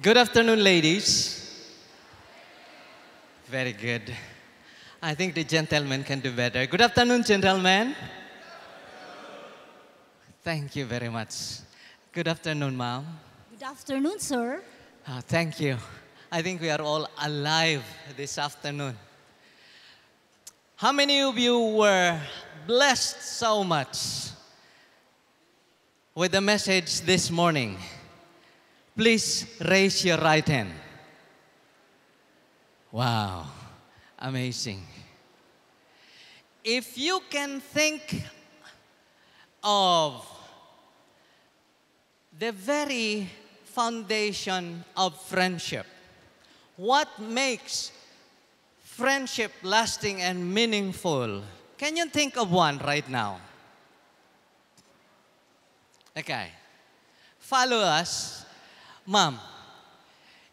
Good afternoon, ladies. Very good. I think the gentlemen can do better. Good afternoon, gentlemen. Thank you very much. Good afternoon, ma'am. Good afternoon, sir. Ah, thank you. I think we are all alive this afternoon. How many of you were blessed so much with the message this morning? Please raise your right hand. Wow, amazing. If you can think of the very foundation of friendship, what makes friendship lasting and meaningful? Can you think of one right now? Okay. Follow us. Mom,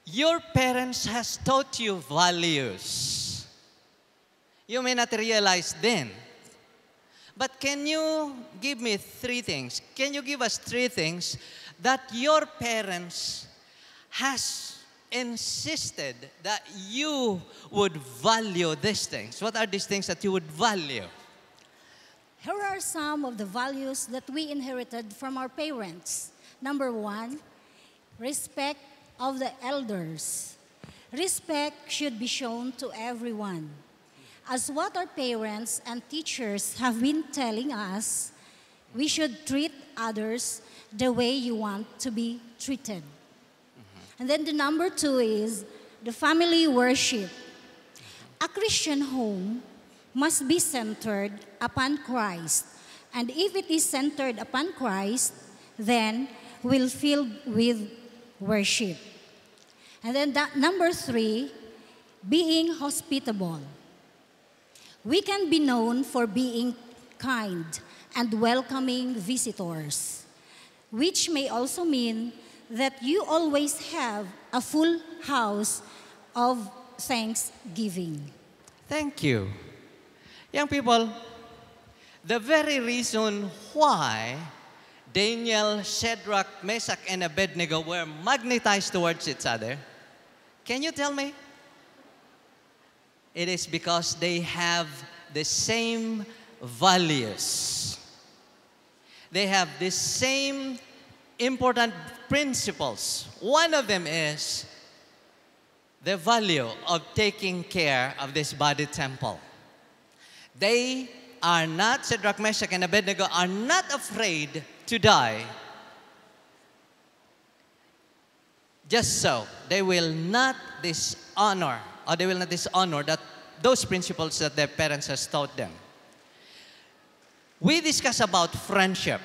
your parents has taught you values. You may not realize then. But can you give me three things? Can you give us three things that your parents has insisted that you would value these things? What are these things that you would value? Here are some of the values that we inherited from our parents. Number one, respect of the elders. Respect should be shown to everyone. As what our parents and teachers have been telling us, we should treat others the way you want to be treated. And then the number two is the family worship. A Christian home must be centered upon Christ. And if it is centered upon Christ, then we'll fill with worship. And then that number three, being hospitable. We can be known for being kind and welcoming visitors, which may also mean that you always have a full house of thanksgiving. Thank you. Young people, the very reason why Daniel, Shadrach, Meshach, and Abednego were magnetized towards each other, can you tell me? It is because they have the same values. They have the same important principles. One of them is the value of taking care of this body temple. They are not, Shadrach, Meshach, and Abednego are not afraid to die. Just so, they will not dishonor, or they will not dishonor that those principles that their parents has taught them. We discuss about friendship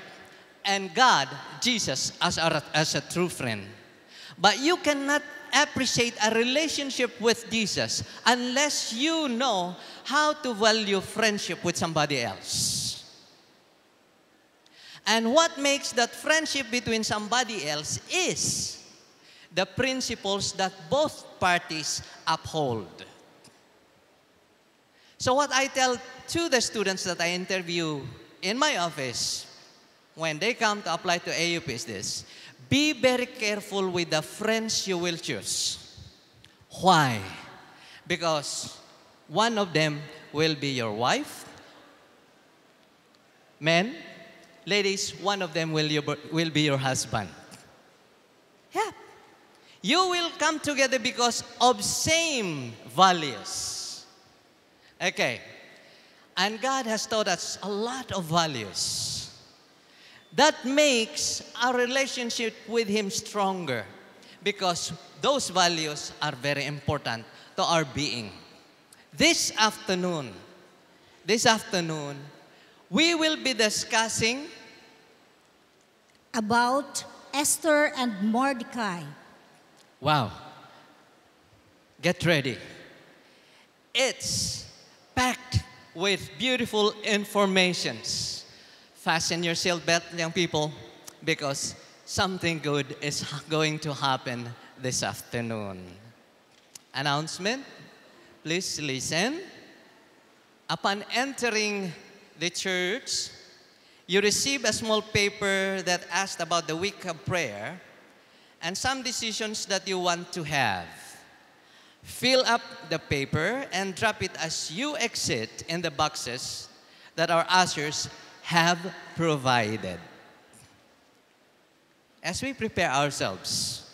and God, Jesus, as as a true friend. But you cannot appreciate a relationship with Jesus unless you know how to value friendship with somebody else. And what makes that friendship between somebody else is the principles that both parties uphold. So, what I tell to the students that I interview in my office when they come to apply to AUP is this be very careful with the friends you will choose. Why? Because one of them will be your wife. Men, ladies, one of them will, you, will be your husband. Yeah. You will come together because of same values. Okay. And God has taught us a lot of values. That makes our relationship with Him stronger because those values are very important to our being. This afternoon, this afternoon, we will be discussing About Esther and Mordecai. Wow. Get ready. It's packed with beautiful informations. Fasten your seatbelt, young people, because something good is going to happen this afternoon. Announcement. Please listen. Upon entering the church, you receive a small paper that asks about the week of prayer and some decisions that you want to have. Fill up the paper and drop it as you exit in the boxes that our ushers have provided. As we prepare ourselves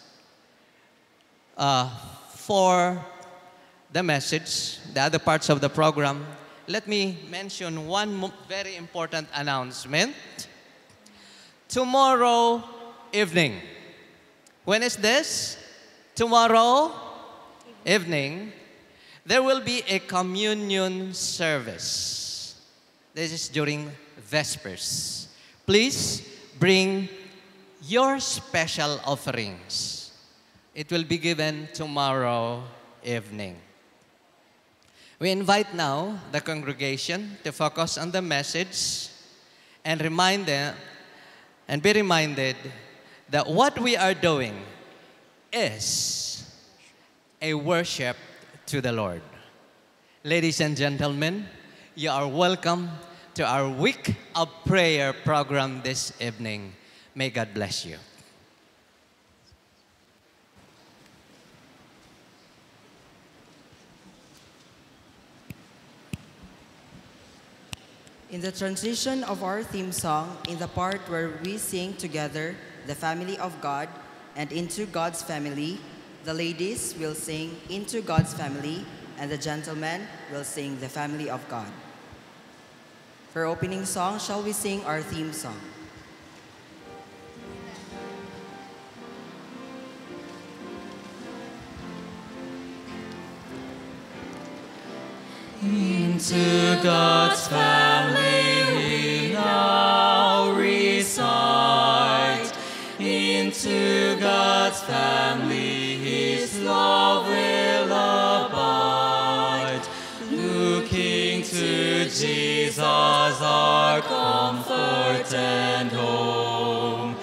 uh, for the message, the other parts of the program, let me mention one very important announcement. Tomorrow evening. When is this? Tomorrow evening, there will be a communion service. This is during Vespers. Please bring your special offerings. It will be given tomorrow evening. We invite now the congregation to focus on the message and remind them and be reminded that what we are doing is a worship to the Lord. Ladies and gentlemen, you are welcome to our week of prayer program this evening. May God bless you. In the transition of our theme song, in the part where we sing together, the family of God, and into God's family, the ladies will sing into God's family, and the gentlemen will sing the family of God. For opening song, shall we sing our theme song? Into God's family God's family His love will abide. Looking to Jesus, our comfort and home.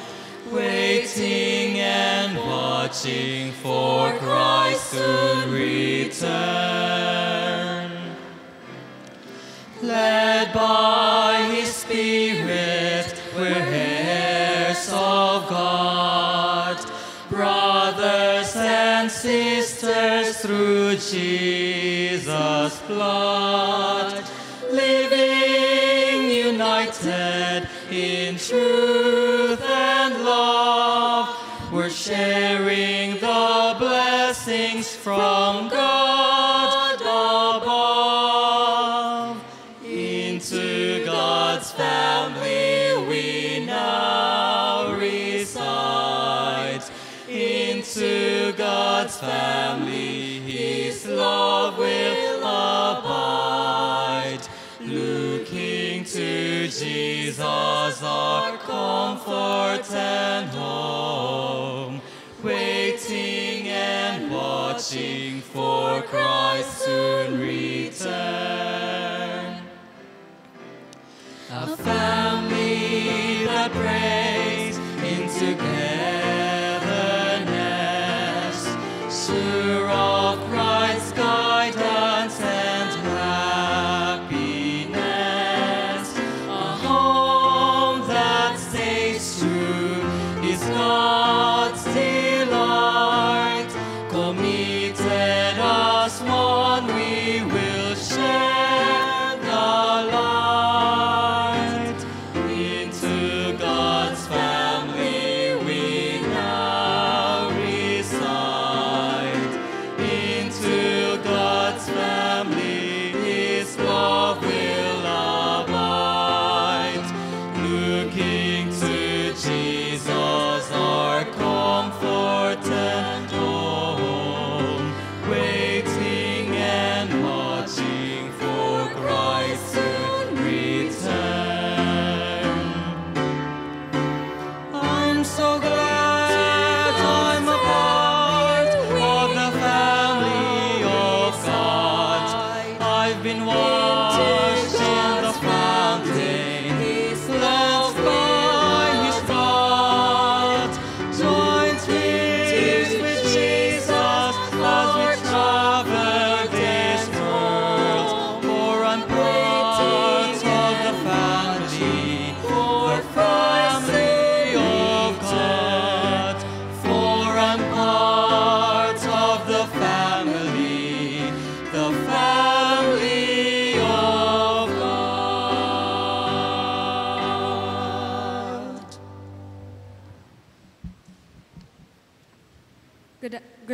Waiting and watching for Christ soon return led by His Spirit, Jesus' blood, living united in truth and love. We're sharing the blessings from God above. Into God's family we now reside. Into God's family comfort and home. Waiting and watching for Christ soon return. A family that prays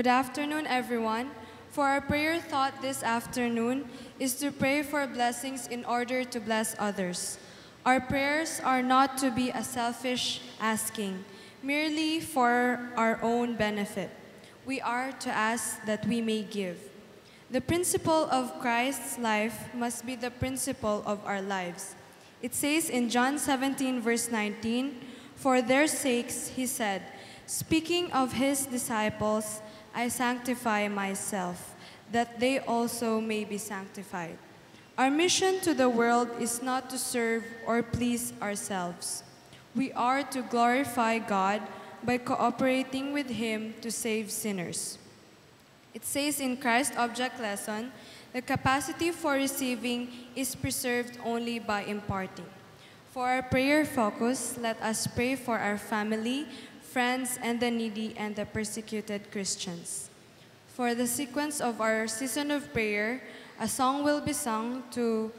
afternoon, everyone. For our prayer thought this afternoon is to pray for blessings in order to bless others. Our prayers are not to be a selfish asking, merely for our own benefit. We are to ask that we may give. The principle of Christ's life must be the principle of our lives. It says in John 17, verse 19, For their sakes, he said, Speaking of his disciples, I sanctify myself, that they also may be sanctified. Our mission to the world is not to serve or please ourselves. We are to glorify God by cooperating with Him to save sinners. It says in Christ Object Lesson, the capacity for receiving is preserved only by imparting. For our prayer focus, let us pray for our family, friends, and the needy and the persecuted Christians. For the sequence of our season of prayer, a song will be sung to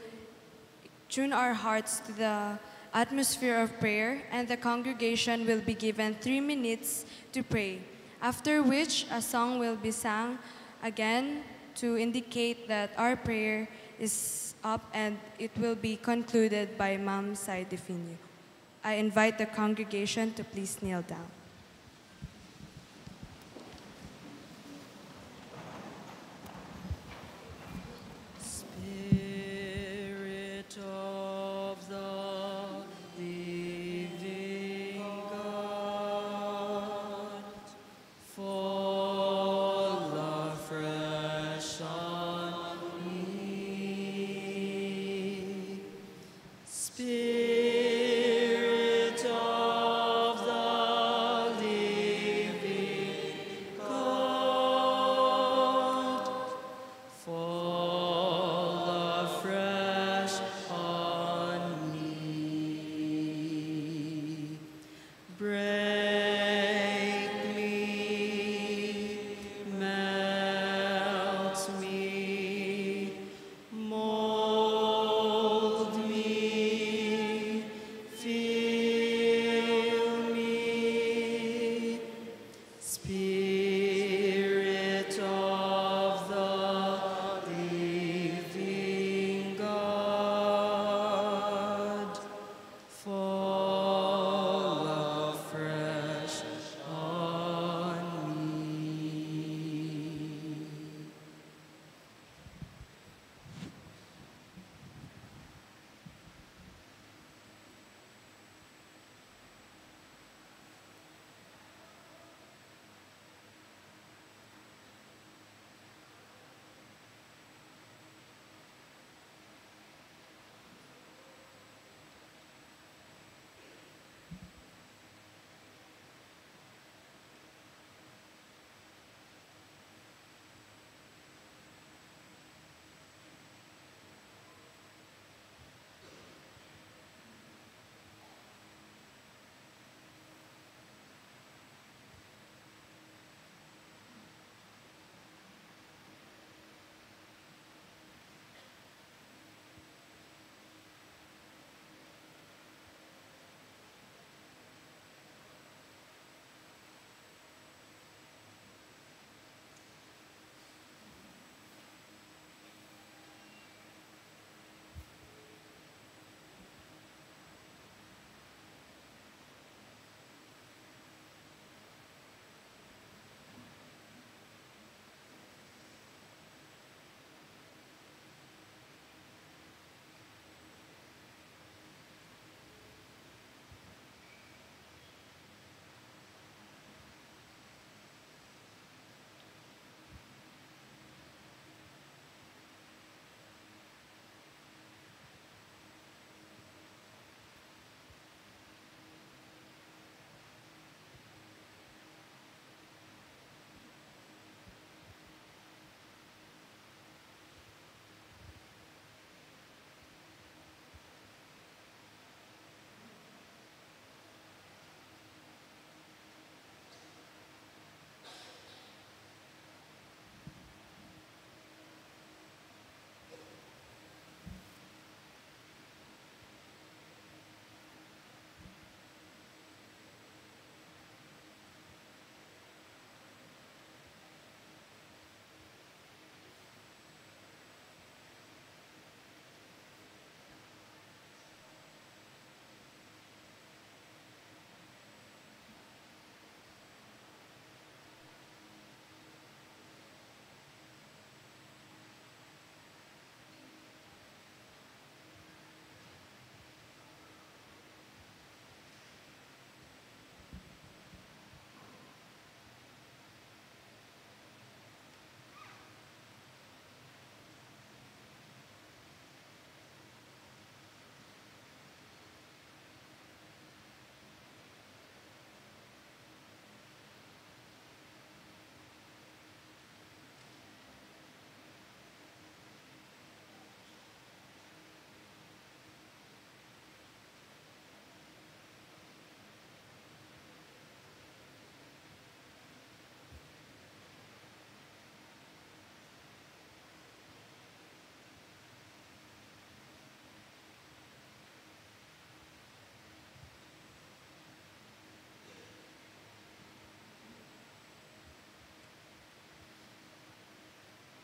tune our hearts to the atmosphere of prayer, and the congregation will be given three minutes to pray. After which, a song will be sung again to indicate that our prayer is up and it will be concluded by Ma'am Saidefinio. I invite the congregation to please kneel down.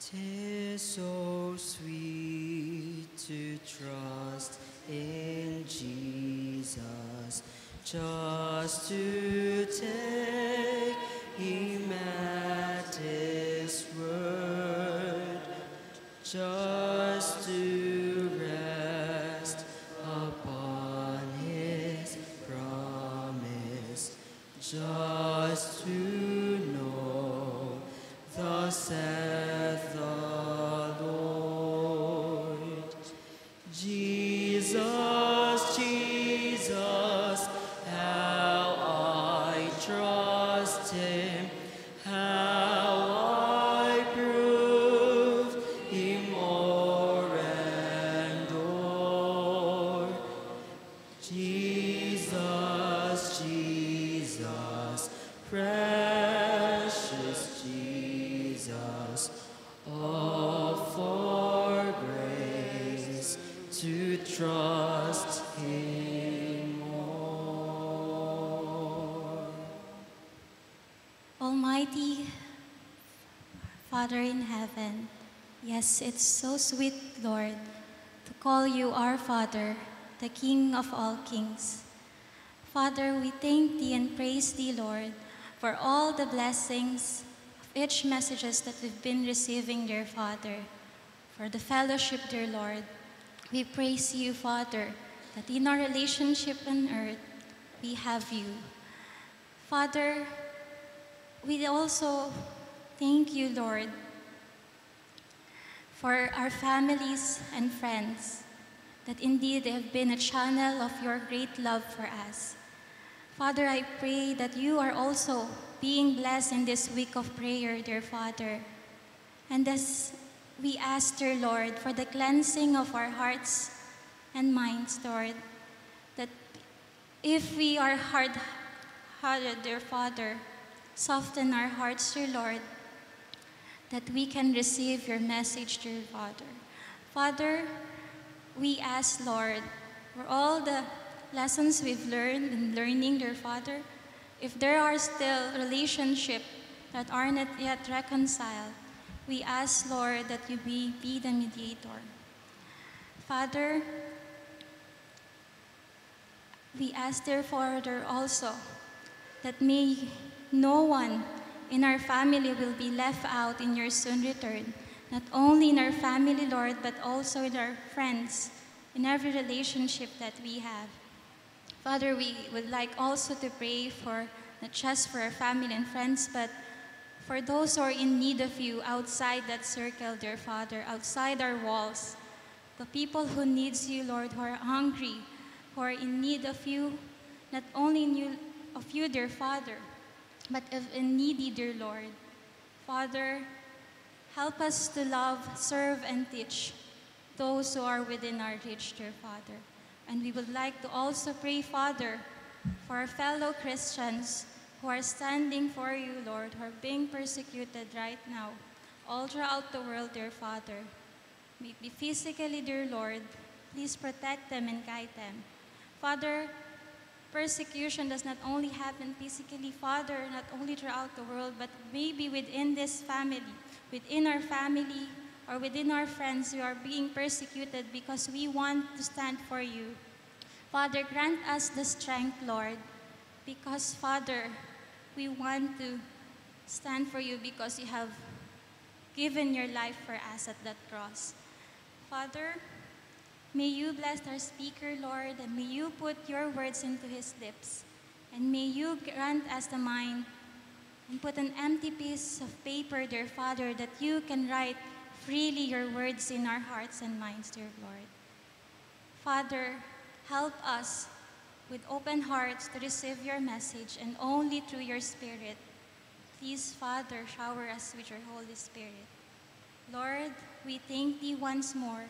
Tis so sweet to trust in Jesus, just to take Him at His word, just to sweet, Lord, to call you our Father, the King of all kings. Father, we thank thee and praise thee, Lord, for all the blessings of each messages that we've been receiving, dear Father, for the fellowship, dear Lord. We praise you, Father, that in our relationship on earth, we have you. Father, we also thank you, Lord, for our families and friends, that indeed they have been a channel of your great love for us. Father, I pray that you are also being blessed in this week of prayer, dear Father. And as we ask, dear Lord, for the cleansing of our hearts and minds, Lord, that if we are hard hearted, dear Father, soften our hearts, dear Lord, that we can receive your message, dear Father. Father, we ask, Lord, for all the lessons we've learned in learning, dear Father, if there are still relationships that are not yet reconciled, we ask, Lord, that you be, be the mediator. Father, we ask, therefore, there also that may no one in our family will be left out in your soon return, not only in our family, Lord, but also in our friends, in every relationship that we have. Father, we would like also to pray for not just for our family and friends, but for those who are in need of you outside that circle, dear Father, outside our walls, the people who needs you, Lord, who are hungry, who are in need of you, not only in you, of you, dear Father, but of in needy, dear Lord. Father, help us to love, serve, and teach those who are within our reach, dear Father. And we would like to also pray, Father, for our fellow Christians who are standing for you, Lord, who are being persecuted right now, all throughout the world, dear Father. May be physically, dear Lord, please protect them and guide them. Father, persecution does not only happen physically, Father, not only throughout the world, but maybe within this family, within our family, or within our friends we are being persecuted because we want to stand for you. Father, grant us the strength, Lord, because, Father, we want to stand for you because you have given your life for us at that cross. Father, may you bless our speaker, Lord, and may you put your words into his lips. And may you grant us the mind and put an empty piece of paper, dear Father, that you can write freely your words in our hearts and minds, dear Lord. Father, help us with open hearts to receive your message and only through your Spirit. Please, Father, shower us with your Holy Spirit. Lord, we thank thee once more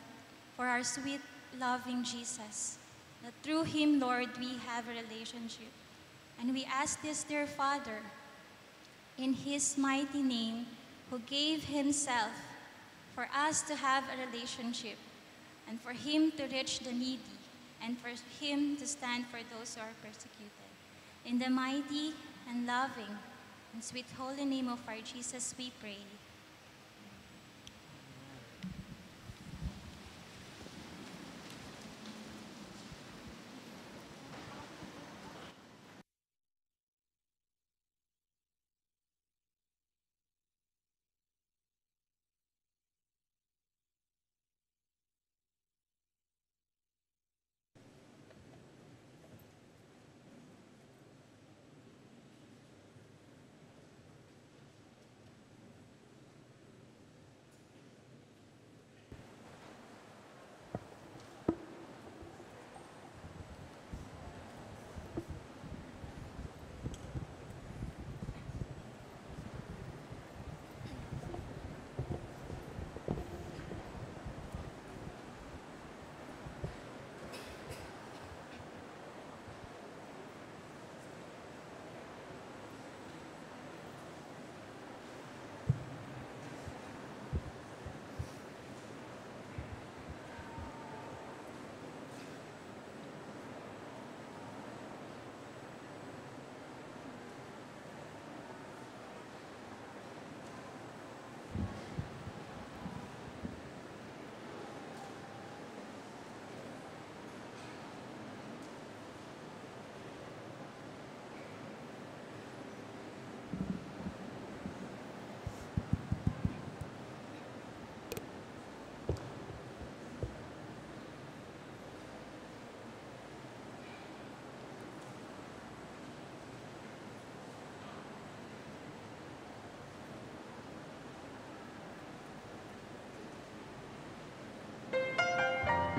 for our sweet, loving Jesus, that through him, Lord, we have a relationship. And we ask this, dear Father, in his mighty name, who gave himself for us to have a relationship and for him to reach the needy and for him to stand for those who are persecuted. In the mighty and loving and sweet holy name of our Jesus, we pray.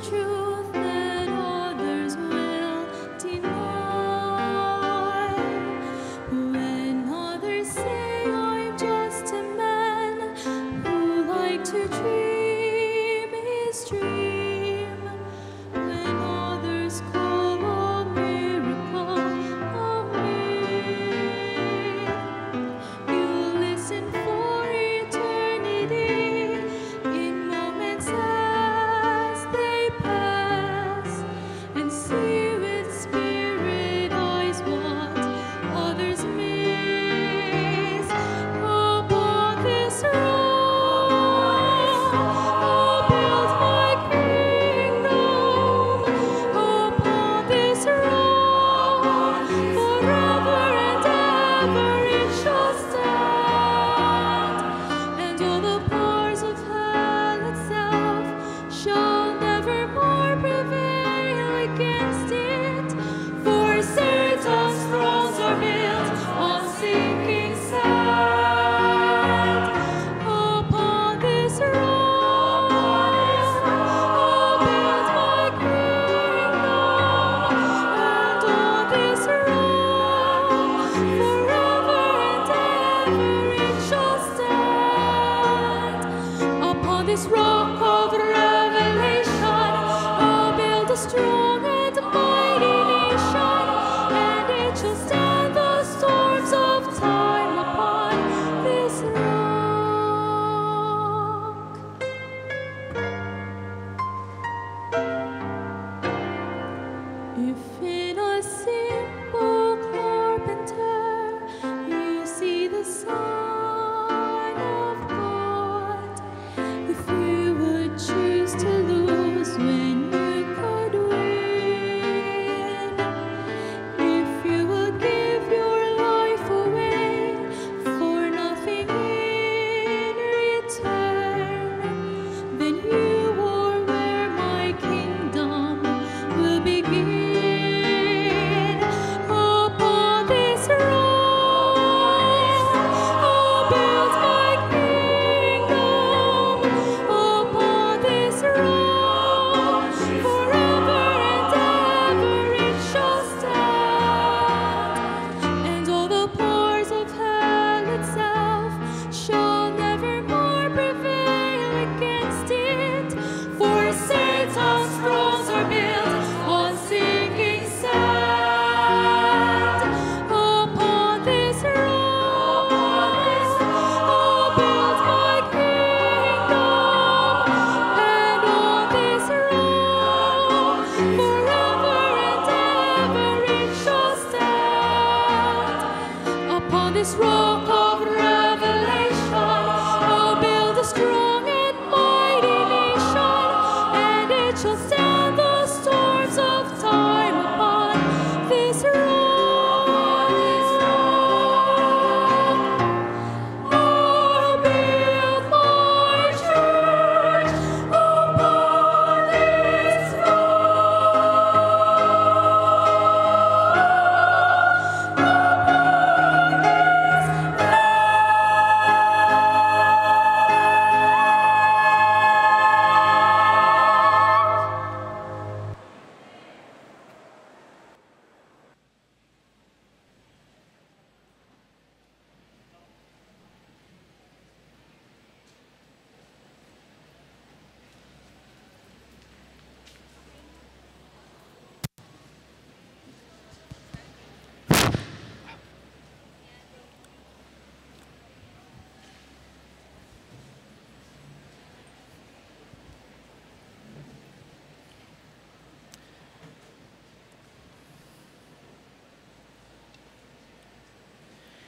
true.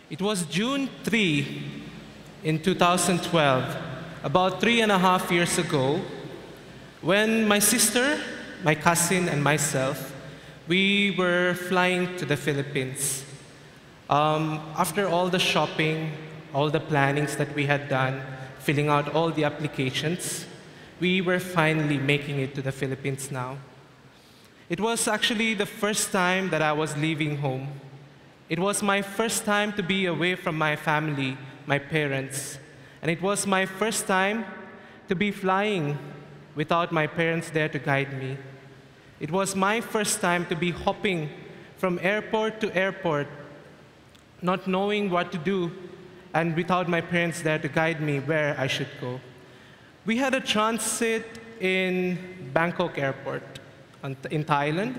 It was June 3 in 2012, about three and a half years ago, when my sister, my cousin, and myself, we were flying to the Philippines. Um, after all the shopping, all the plannings that we had done, filling out all the applications, we were finally making it to the Philippines now. It was actually the first time that I was leaving home. It was my first time to be away from my family, my parents. And it was my first time to be flying without my parents there to guide me. It was my first time to be hopping from airport to airport, not knowing what to do, and without my parents there to guide me where I should go. We had a transit in Bangkok Airport in Thailand.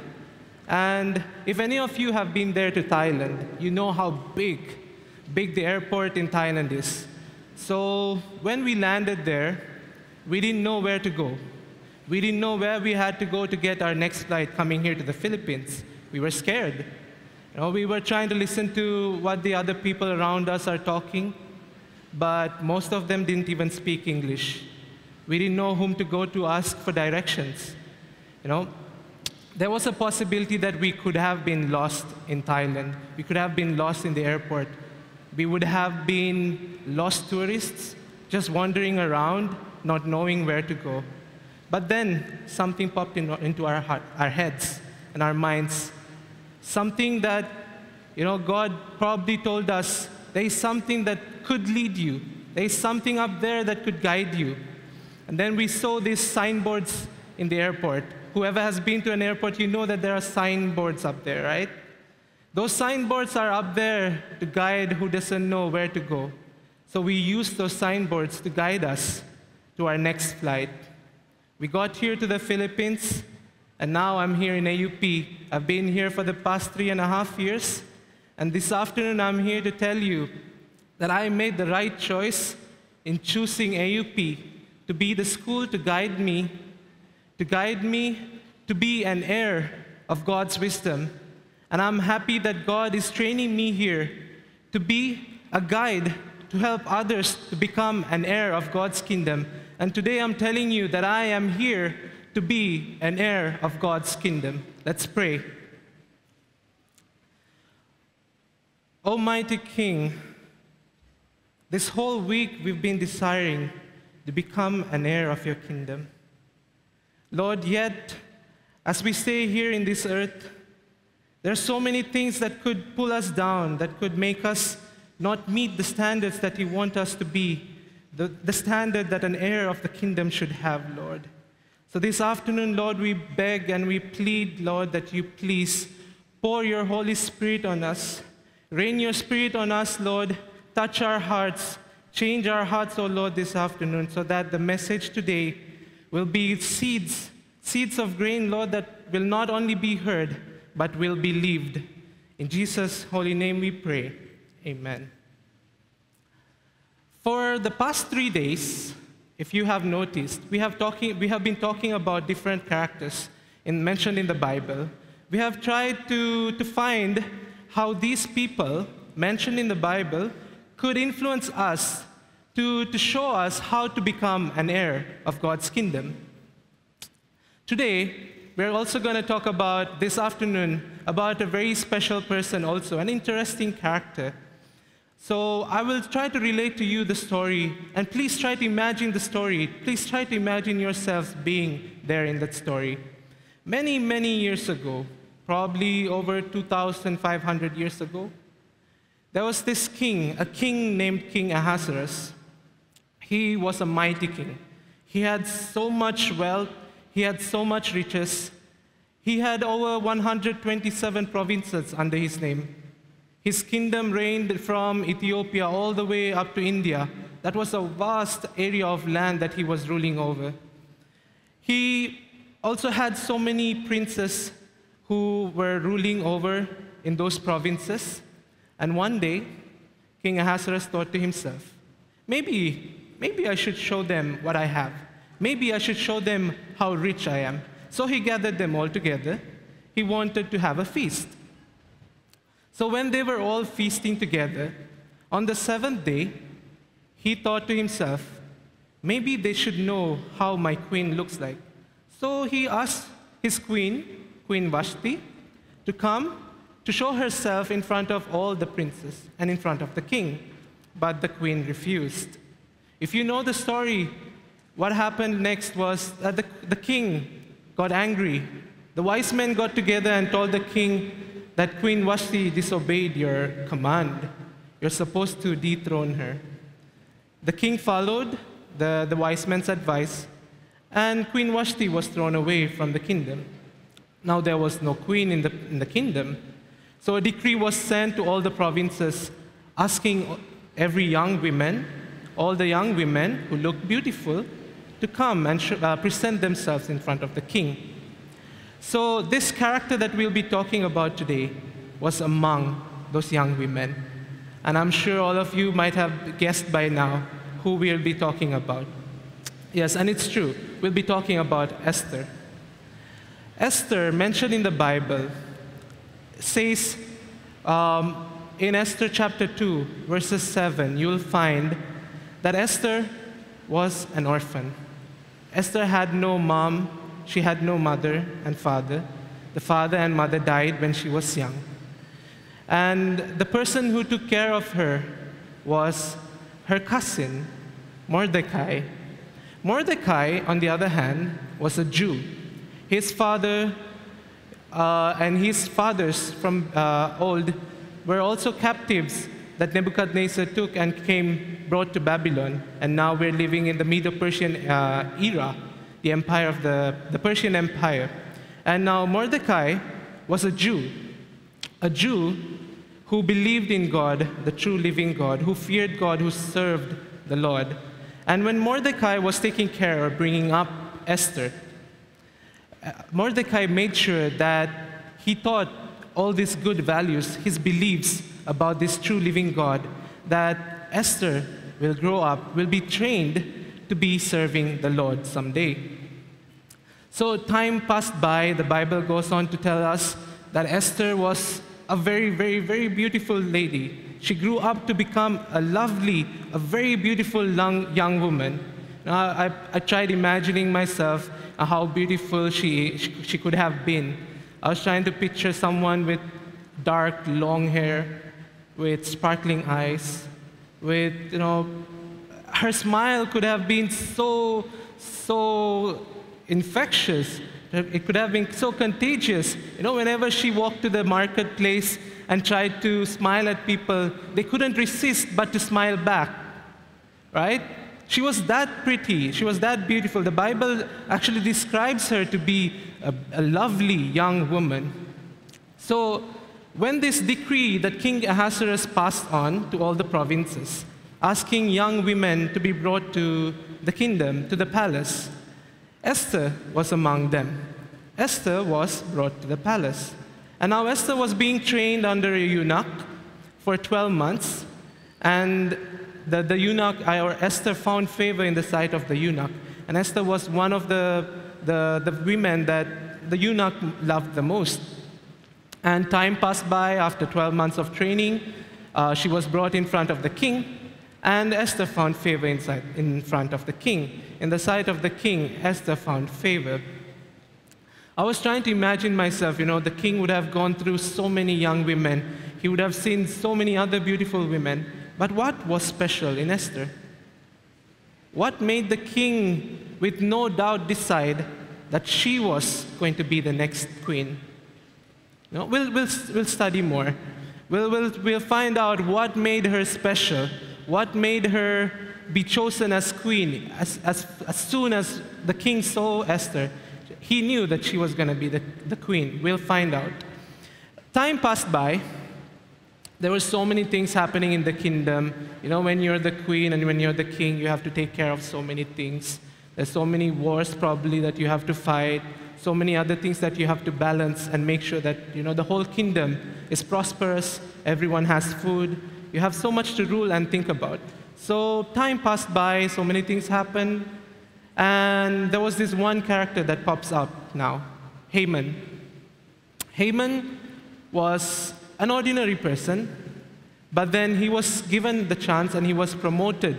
And if any of you have been there to Thailand, you know how big, big the airport in Thailand is. So when we landed there, we didn't know where to go. We didn't know where we had to go to get our next flight coming here to the Philippines. We were scared. You know, we were trying to listen to what the other people around us are talking, but most of them didn't even speak English. We didn't know whom to go to ask for directions. You know, there was a possibility that we could have been lost in Thailand. We could have been lost in the airport. We would have been lost tourists, just wandering around, not knowing where to go. But then something popped in, into our, heart, our heads and our minds. Something that, you know, God probably told us there is something that could lead you. There is something up there that could guide you. And then we saw these signboards in the airport. Whoever has been to an airport, you know that there are signboards up there, right? Those signboards are up there to guide who doesn't know where to go. So we use those signboards to guide us to our next flight. We got here to the Philippines, and now I'm here in AUP. I've been here for the past three and a half years, and this afternoon I'm here to tell you that I made the right choice in choosing AUP to be the school to guide me, to guide me to be an heir of God's wisdom. And I'm happy that God is training me here to be a guide to help others to become an heir of God's kingdom. And today I'm telling you that I am here to be an heir of God's kingdom. Let's pray. Almighty King, this whole week we've been desiring to become an heir of your kingdom. Lord, yet, as we stay here in this earth, there are so many things that could pull us down, that could make us not meet the standards that you want us to be, the, the standard that an heir of the kingdom should have, Lord. So this afternoon, Lord, we beg and we plead, Lord, that you please pour your Holy Spirit on us. Rain your Spirit on us, Lord. Touch our hearts. Change our hearts, O Lord, this afternoon, so that the message today will be seeds, seeds of grain, Lord, that will not only be heard, but will be lived. In Jesus' holy name we pray. Amen. For the past three days, if you have noticed, we have, talking, we have been talking about different characters in, mentioned in the Bible. We have tried to, to find how these people mentioned in the Bible could influence us to, to show us how to become an heir of God's kingdom. Today, we're also going to talk about this afternoon about a very special person, also, an interesting character. So I will try to relate to you the story, and please try to imagine the story. Please try to imagine yourselves being there in that story. Many, many years ago, probably over 2,500 years ago, there was this king, a king named King Ahasuerus. He was a mighty king. He had so much wealth, he had so much riches. He had over 127 provinces under his name. His kingdom reigned from Ethiopia all the way up to India. That was a vast area of land that he was ruling over. He also had so many princes who were ruling over in those provinces. And one day, King Ahasuerus thought to himself, maybe, maybe I should show them what I have. Maybe I should show them how rich I am. So he gathered them all together. He wanted to have a feast. So when they were all feasting together, on the seventh day, he thought to himself, maybe they should know how my queen looks like. So he asked his queen, Queen Vashti, to come to show herself in front of all the princes and in front of the king. But the queen refused. If you know the story, what happened next was that the, the king got angry. The wise men got together and told the king that Queen Vashti disobeyed your command. You're supposed to dethrone her. The king followed the, the wise men's advice, and Queen Vashti was thrown away from the kingdom. Now there was no queen in the, in the kingdom, so a decree was sent to all the provinces asking every young woman, all the young women who looked beautiful, to come and uh, present themselves in front of the king. So, this character that we'll be talking about today was among those young women. And I'm sure all of you might have guessed by now who we'll be talking about. Yes, and it's true. We'll be talking about Esther. Esther, mentioned in the Bible, says um, in Esther chapter 2, verses 7, you'll find that Esther was an orphan. Esther had no mom, she had no mother and father. The father and mother died when she was young. And the person who took care of her was her cousin, Mordecai. Mordecai, on the other hand, was a Jew. His father uh, and his fathers from uh, old were also captives that Nebuchadnezzar took and came brought to Babylon. And now we're living in the Medo-Persian uh, era, the empire of the, the Persian Empire. And now Mordecai was a Jew, a Jew who believed in God, the true living God, who feared God, who served the Lord. And when Mordecai was taking care of bringing up Esther, uh, Mordecai made sure that he taught all these good values, his beliefs about this true living God, that Esther will grow up, will be trained to be serving the Lord someday. So time passed by, the Bible goes on to tell us that Esther was a very, very, very beautiful lady. She grew up to become a lovely, a very beautiful young, young woman. Now, I, I tried imagining myself uh, how beautiful she, she, she could have been. I was trying to picture someone with dark, long hair, with sparkling eyes, with, you know, her smile could have been so, so infectious. It could have been so contagious. You know, whenever she walked to the marketplace and tried to smile at people, they couldn't resist but to smile back. Right? She was that pretty. She was that beautiful. The Bible actually describes her to be a, a lovely young woman. So, when this decree that King Ahasuerus passed on to all the provinces, asking young women to be brought to the kingdom, to the palace, Esther was among them. Esther was brought to the palace. And now Esther was being trained under a eunuch for 12 months. And the, the eunuch, or Esther, found favor in the sight of the eunuch. And Esther was one of the, the, the women that the eunuch loved the most. And time passed by after 12 months of training. Uh, she was brought in front of the king. And Esther found favor inside, in front of the king. In the sight of the king, Esther found favor. I was trying to imagine myself, you know, the king would have gone through so many young women. He would have seen so many other beautiful women. But what was special in Esther? What made the king, with no doubt, decide that she was going to be the next queen? We'll, we'll, we'll study more. We'll, we'll, we'll find out what made her special, what made her be chosen as queen. As, as, as soon as the king saw Esther, he knew that she was going to be the, the queen. We'll find out. Time passed by. There were so many things happening in the kingdom. You know, when you're the queen and when you're the king, you have to take care of so many things. There's so many wars probably that you have to fight, so many other things that you have to balance and make sure that, you know, the whole kingdom is prosperous, everyone has food. You have so much to rule and think about. So time passed by, so many things happened, and there was this one character that pops up now, Haman. Haman was an ordinary person, but then he was given the chance and he was promoted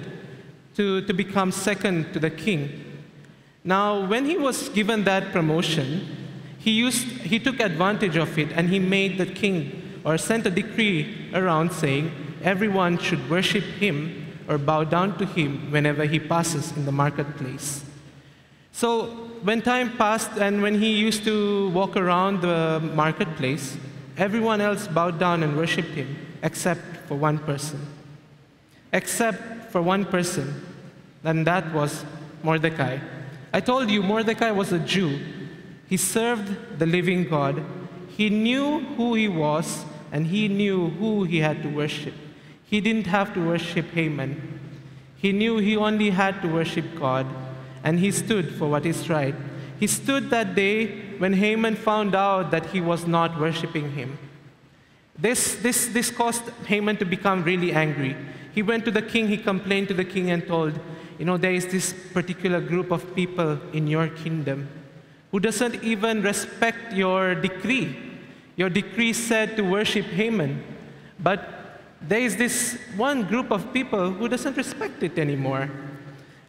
to, to become second to the king. Now, when he was given that promotion, he, used, he took advantage of it and he made the king or sent a decree around saying everyone should worship him or bow down to him whenever he passes in the marketplace. So when time passed and when he used to walk around the marketplace, everyone else bowed down and worshiped him except for one person. Except for one person, and that was Mordecai. I told you Mordecai was a Jew. He served the living God. He knew who he was and he knew who he had to worship. He didn't have to worship Haman. He knew he only had to worship God, and he stood for what is right. He stood that day when Haman found out that he was not worshiping him. This, this, this caused Haman to become really angry. He went to the king, he complained to the king and told, You know, there is this particular group of people in your kingdom who doesn't even respect your decree. Your decree said to worship Haman, but there is this one group of people who doesn't respect it anymore.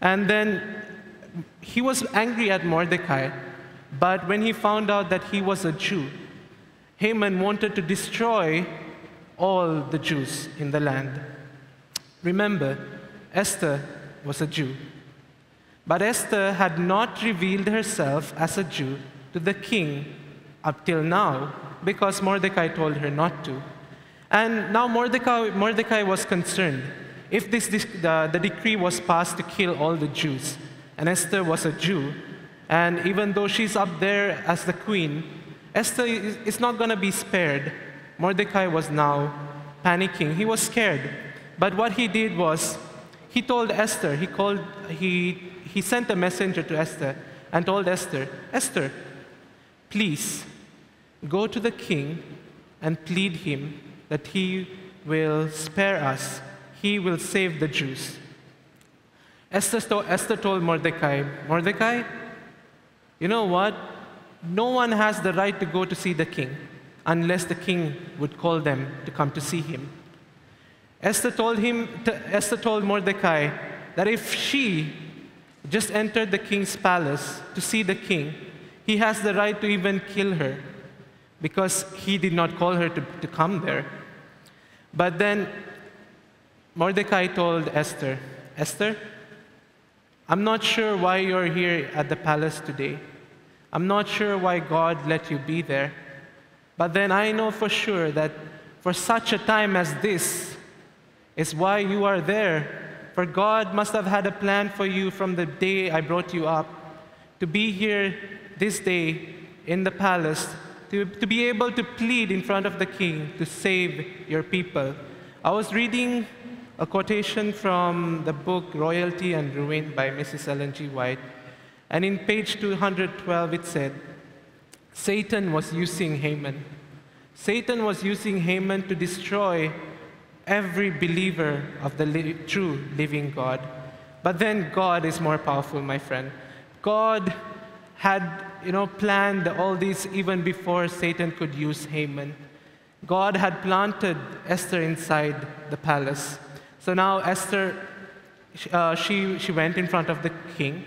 And then he was angry at Mordecai, but when he found out that he was a Jew, Haman wanted to destroy all the Jews in the land. Remember, Esther was a Jew. But Esther had not revealed herself as a Jew to the king up till now because Mordecai told her not to. And now Mordecai, Mordecai was concerned. If this, this the, the decree was passed to kill all the Jews, and Esther was a Jew, and even though she's up there as the queen, Esther is, not going to be spared. Mordecai was now panicking. He was scared. But what he did was, he told Esther, he, called, he, he sent a messenger to Esther and told Esther, Esther, please go to the king and plead him that he will spare us, he will save the Jews. Esther, Esther told Mordecai, Mordecai, you know what? No one has the right to go to see the king unless the king would call them to come to see him. Esther told him, t- Esther told Mordecai that if she just entered the king's palace to see the king, he has the right to even kill her because he did not call her to, to come there. But then Mordecai told Esther, Esther, I'm not sure why you're here at the palace today. I'm not sure why God let you be there. But then I know for sure that for such a time as this is why you are there. For God must have had a plan for you from the day I brought you up to be here this day in the palace, to, to be able to plead in front of the king to save your people. I was reading a quotation from the book Royalty and Ruin by Mrs. Ellen G. White. And in page 212, it said, Satan was using Haman. Satan was using Haman to destroy every believer of the li- true living God. But then God is more powerful, my friend. God had, you know, planned all these even before Satan could use Haman. God had planted Esther inside the palace. So now Esther, uh, she, she went in front of the king,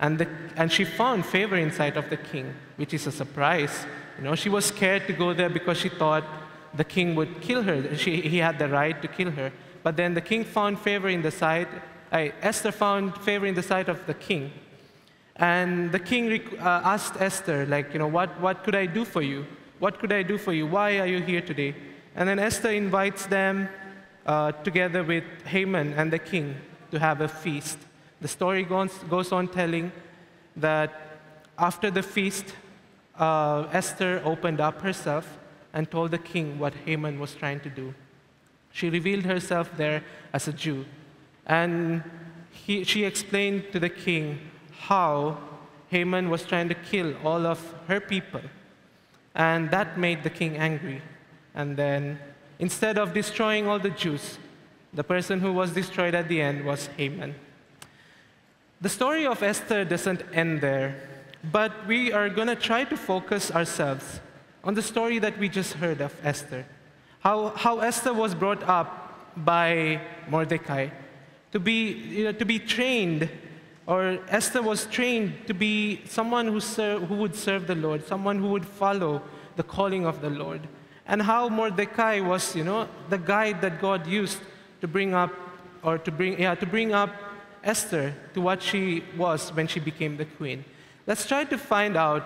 and, the, and she found favor inside of the king, which is a surprise. You know, she was scared to go there because she thought the king would kill her. She, he had the right to kill her. But then the king found favor in the sight, uh, Esther found favor in the sight of the king. And the king uh, asked Esther, like, you know, what, what could I do for you? What could I do for you? Why are you here today? And then Esther invites them uh, together with Haman and the king to have a feast. The story goes, goes on telling that after the feast, uh, Esther opened up herself and told the king what Haman was trying to do. She revealed herself there as a Jew. And he, she explained to the king how Haman was trying to kill all of her people. And that made the king angry. And then, instead of destroying all the Jews, the person who was destroyed at the end was Haman. The story of Esther doesn't end there, but we are going to try to focus ourselves on the story that we just heard of Esther. How, how Esther was brought up by Mordecai to be, you know, to be trained, or Esther was trained to be someone who, serve, who would serve the Lord, someone who would follow the calling of the Lord. and how Mordecai was, you know, the guide that God used to bring up, or to bring, yeah, to bring up Esther to what she was when she became the queen. Let's try to find out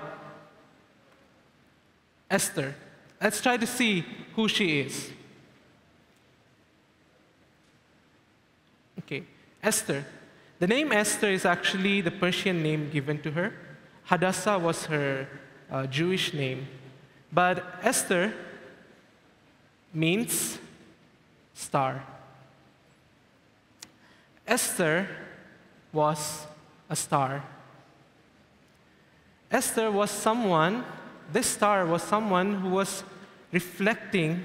Esther. Let's try to see who she is. Okay, Esther. The name Esther is actually the Persian name given to her. Hadassah was her uh, Jewish name. But Esther means star. Esther was a star. Esther was someone, this star was someone who was reflecting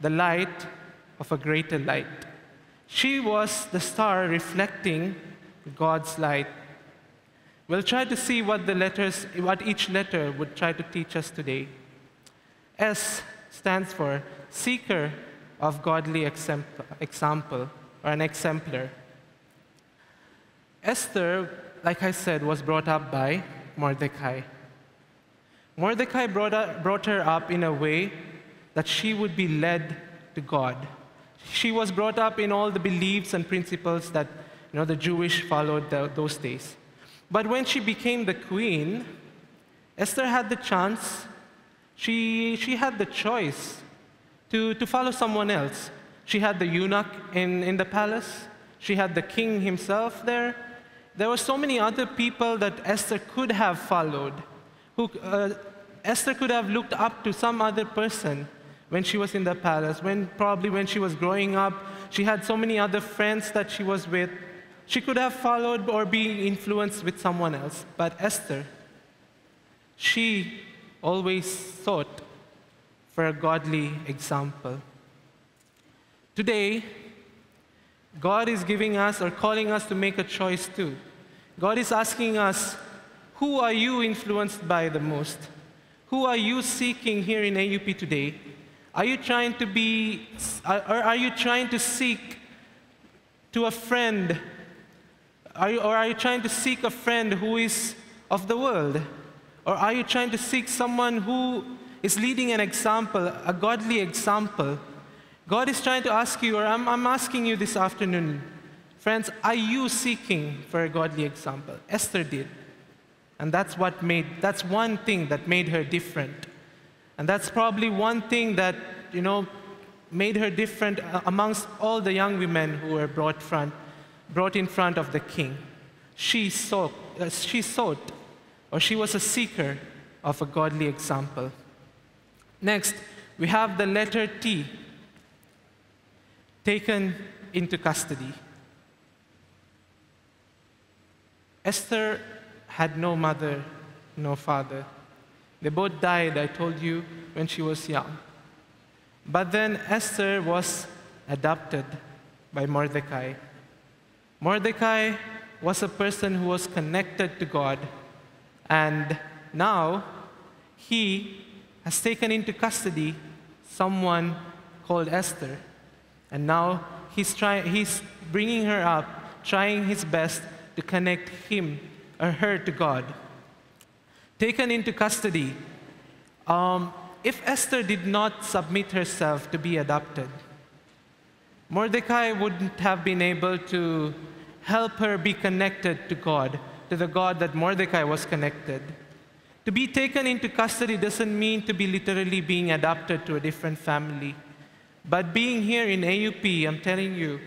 the light of a greater light. She was the star reflecting God's light. We'll try to see what the letters, what each letter would try to teach us today. S stands for seeker of godly example or an exemplar. Esther, like I said, was brought up by Mordecai. Mordecai brought, up, brought her up in a way that she would be led to God. She was brought up in all the beliefs and principles that you know, the Jewish followed the, those days. But when she became the queen, Esther had the chance, she, she had the choice to, to follow someone else. She had the eunuch in, in the palace, she had the king himself there. There were so many other people that Esther could have followed. Who, uh, Esther could have looked up to some other person when she was in the palace, when probably when she was growing up, she had so many other friends that she was with. She could have followed or be influenced with someone else. But Esther, she always sought for a godly example. Today, God is giving us or calling us to make a choice too. God is asking us, who are you influenced by the most? Who are you seeking here in AUP today? Are you trying to be, or are you trying to seek to a friend? Are you, or are you trying to seek a friend who is of the world? Or are you trying to seek someone who is leading an example, a godly example? God is trying to ask you, or I'm, I'm asking you this afternoon, friends, are you seeking for a godly example? Esther did. And that's what made, that's one thing that made her different. And that's probably one thing that, you know, made her different amongst all the young women who were brought, front, brought in front of the king. She sought, uh, she sought, or she was a seeker of a godly example. Next, we have the letter T, taken into custody. Esther had no mother, no father. They both died, I told you, when she was young. But then Esther was adopted by Mordecai. Mordecai was a person who was connected to God, and now he has taken into custody someone called Esther. And now he's, try, he's bringing her up, trying his best to connect him or her to God. Taken into custody, um, if Esther did not submit herself to be adopted, Mordecai wouldn't have been able to help her be connected to God, to the God that Mordecai was connected. To be taken into custody doesn't mean to be literally being adopted to a different family. But being here in AUP, I'm telling you,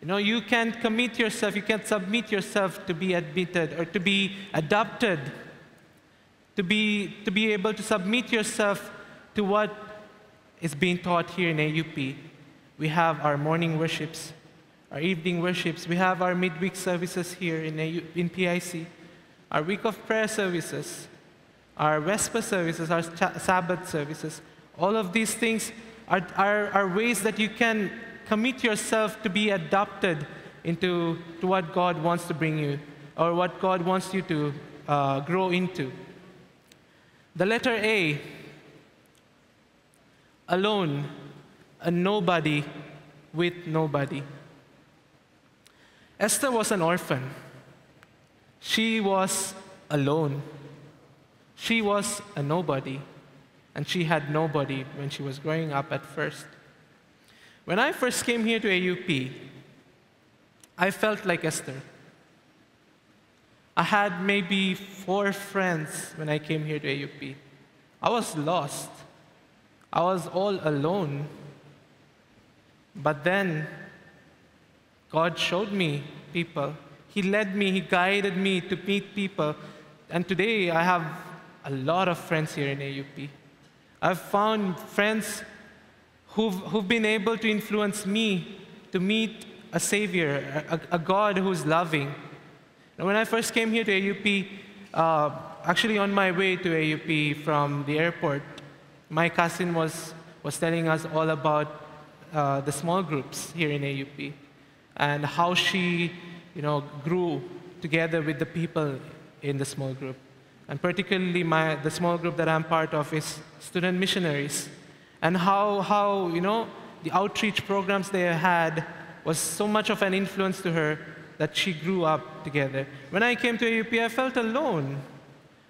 you know, you can't commit yourself, you can't submit yourself to be admitted or to be adopted, to be, to be able to submit yourself to what is being taught here in AUP. We have our morning worships, our evening worships, we have our midweek services here in, AU, in PIC, our week of prayer services, our Vesper services, our Sabbath services. All of these things are, are, are ways that you can commit yourself to be adopted into to what God wants to bring you or what God wants you to uh, grow into. The letter A, alone, a nobody with nobody. Esther was an orphan. She was alone. She was a nobody. And she had nobody when she was growing up at first. When I first came here to AUP, I felt like Esther. I had maybe four friends when I came here to AUP. I was lost. I was all alone. But then God showed me people. He led me, He guided me to meet people. And today I have a lot of friends here in AUP. I've found friends who've, who've been able to influence me to meet a Savior, a, a God who's loving. And when I first came here to AUP, uh, actually on my way to AUP from the airport, my cousin was, was telling us all about uh, the small groups here in AUP and how she you know, grew together with the people in the small group. And particularly my, the small group that I'm part of is student missionaries. And how, how you know, the outreach programs they had was so much of an influence to her that she grew up together. When I came to AUP, I felt alone.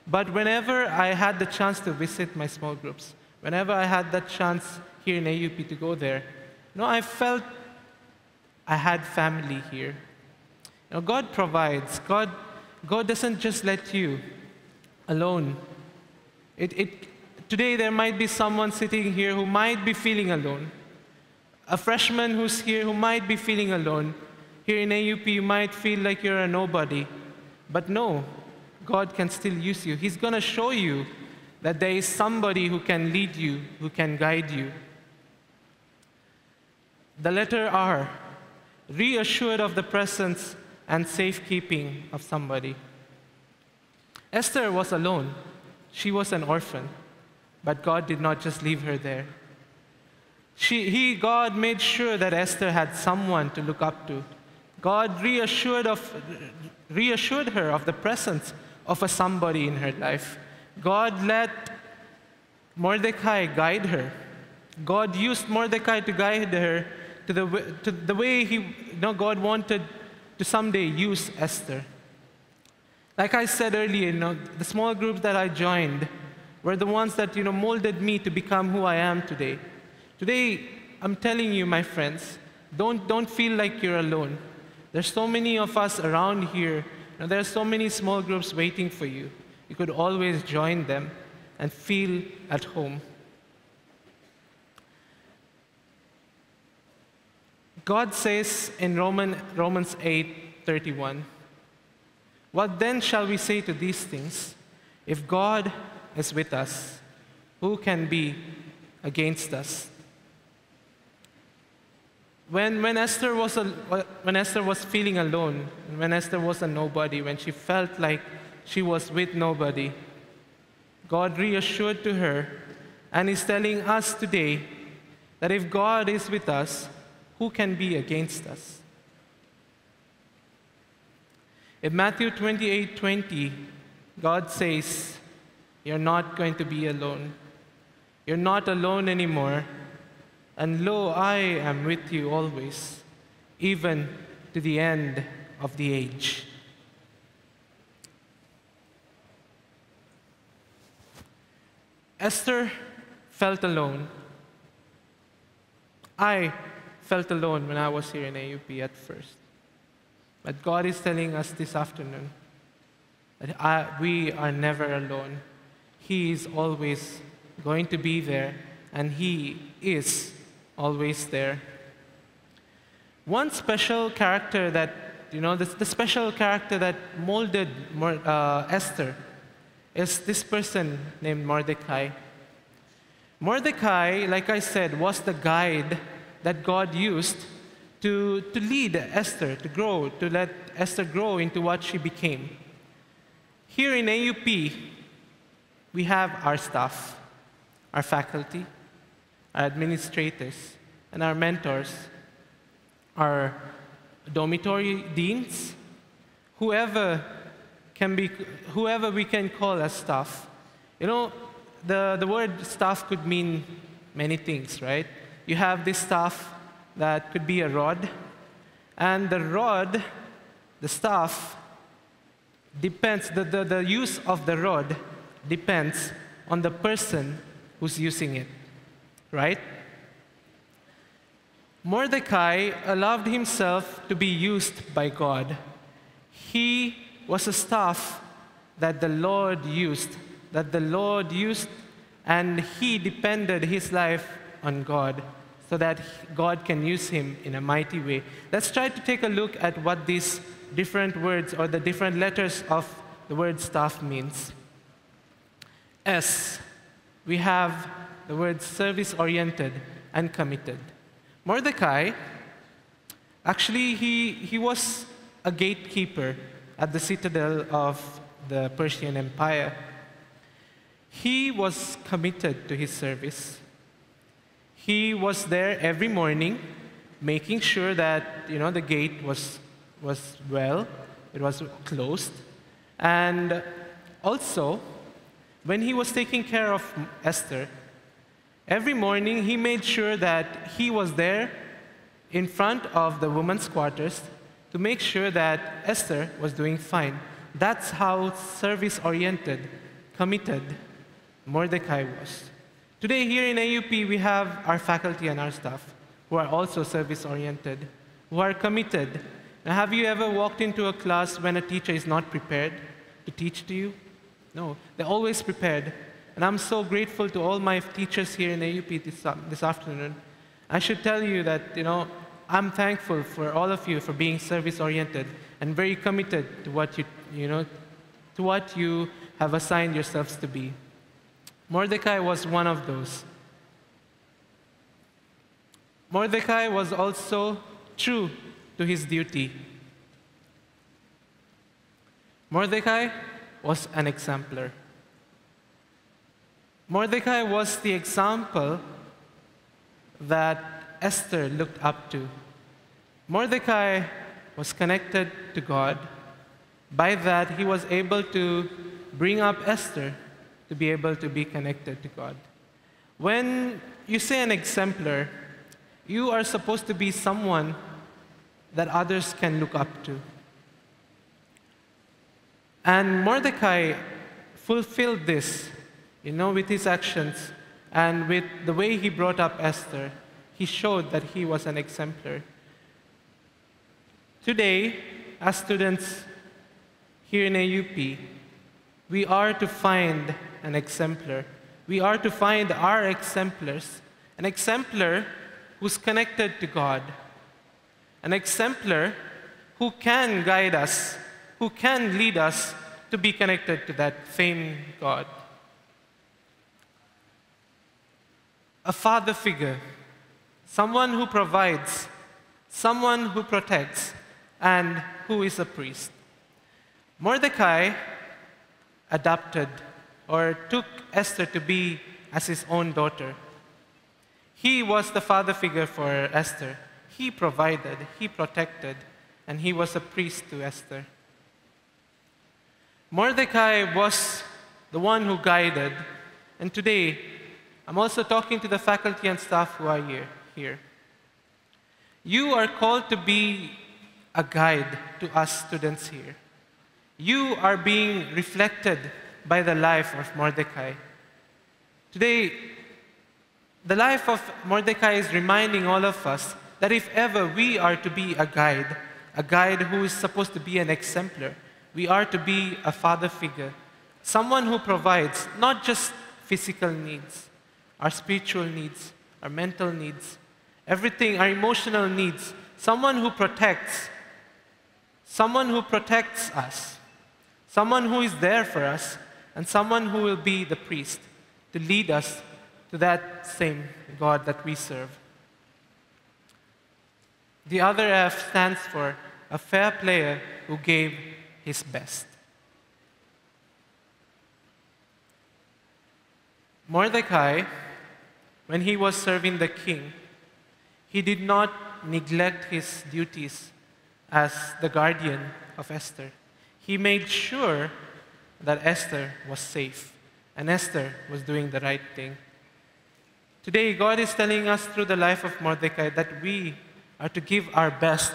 But whenever I had the chance to visit my small groups, whenever I had that chance here in AUP to go there, you know, I felt I had family here. You know, God provides. God, God doesn't just let you alone. It, it, today, there might be someone sitting here who might be feeling alone. A freshman who's here who might be feeling alone. Here in AUP, you might feel like you're a nobody. But no, God can still use you. He's going to show you that there is somebody who can lead you, who can guide you. The letter R, reassured of the presence and safekeeping of somebody. Esther was alone. She was an orphan. But God did not just leave her there. She, he, God made sure that Esther had someone to look up to. God reassured, of, reassured her of the presence of a somebody in her life. God let Mordecai guide her. God used Mordecai to guide her to the, to the way he, you know, God wanted to someday use Esther. Like I said earlier, you know, the small groups that I joined were the ones that you know, molded me to become who I am today. Today, I'm telling you, my friends, don't, don't feel like you're alone. There's so many of us around here, and there are so many small groups waiting for you. You could always join them and feel at home. God says in Roman, Romans 8 31, What then shall we say to these things? If God is with us, who can be against us? When, when, Esther was a, when Esther was feeling alone, when Esther was a nobody, when she felt like she was with nobody, God reassured to her and is telling us today that if God is with us, who can be against us? In Matthew 28 20, God says, You're not going to be alone. You're not alone anymore. And lo, I am with you always, even to the end of the age. Esther felt alone. I felt alone when I was here in AUP at first. But God is telling us this afternoon that I, we are never alone. He is always going to be there, and He is always there. One special character that, you know, the, the special character that molded uh, Esther is this person named Mordecai. Mordecai, like I said, was the guide that God used to, to lead Esther, to grow, to let Esther grow into what she became. Here in AUP, we have our staff, our faculty, our administrators, and our mentors, our dormitory deans, whoever can be, whoever we can call as staff. You know, the, the word staff could mean many things, right? You have this staff that could be a rod, and the rod, the staff, depends, the, the, the use of the rod depends on the person who's using it, right? Mordecai allowed himself to be used by God. He was a staff that the Lord used, that the Lord used, and he depended his life on God so that God can use him in a mighty way. Let's try to take a look at what these different words or the different letters of the word staff means. S, we have the word service oriented and committed. Mordecai, actually, he, he was a gatekeeper at the citadel of the Persian Empire. He was committed to his service. He was there every morning, making sure that you know the gate was was well, it was closed, and also when he was taking care of Esther, Every morning, he made sure that he was there in front of the women's quarters to make sure that Esther was doing fine. That's how service oriented, committed Mordecai was. Today, here in AUP, we have our faculty and our staff who are also service oriented, who are committed. Now, have you ever walked into a class when a teacher is not prepared to teach to you? No, they're always prepared. And I'm so grateful to all my teachers here in AUP this, uh, this afternoon. I should tell you that, you know, I'm thankful for all of you for being service oriented and very committed to what you, you know, to what you have assigned yourselves to be. Mordecai was one of those. Mordecai was also true to his duty. Mordecai was an exemplar. Mordecai was the example that Esther looked up to. Mordecai was connected to God. By that, he was able to bring up Esther to be able to be connected to God. When you say an exemplar, you are supposed to be someone that others can look up to. And Mordecai fulfilled this you know, with his actions and with the way he brought up Esther, he showed that he was an exemplar. Today, as students here in AUP, we are to find an exemplar. We are to find our exemplars, an exemplar who's connected to God, an exemplar who can guide us, who can lead us to be connected to that same God. a father figure, someone who provides, someone who protects, and who is a priest. Mordecai adopted or took Esther to be as his own daughter. He was the father figure for Esther. He provided, he protected, and he was a priest to Esther. Mordecai was the one who guided, and today I'm also talking to the faculty and staff who are here. here. You are called to be a guide to us students here. You are being reflected by the life of Mordecai. Today, the life of Mordecai is reminding all of us that if ever we are to be a guide, a guide who is supposed to be an exemplar, we are to be a father figure, someone who provides not just physical needs, our spiritual needs, our mental needs, everything, our emotional needs. Someone who protects, someone who protects us, someone who is there for us, and someone who will be the priest to lead us to that same God that we serve. The other F stands for a fair player who gave his best. Mordecai when he was serving the king, he did not neglect his duties as the guardian of Esther. He made sure that Esther was safe and Esther was doing the right thing. Today, God is telling us through the life of Mordecai that we are to give our best,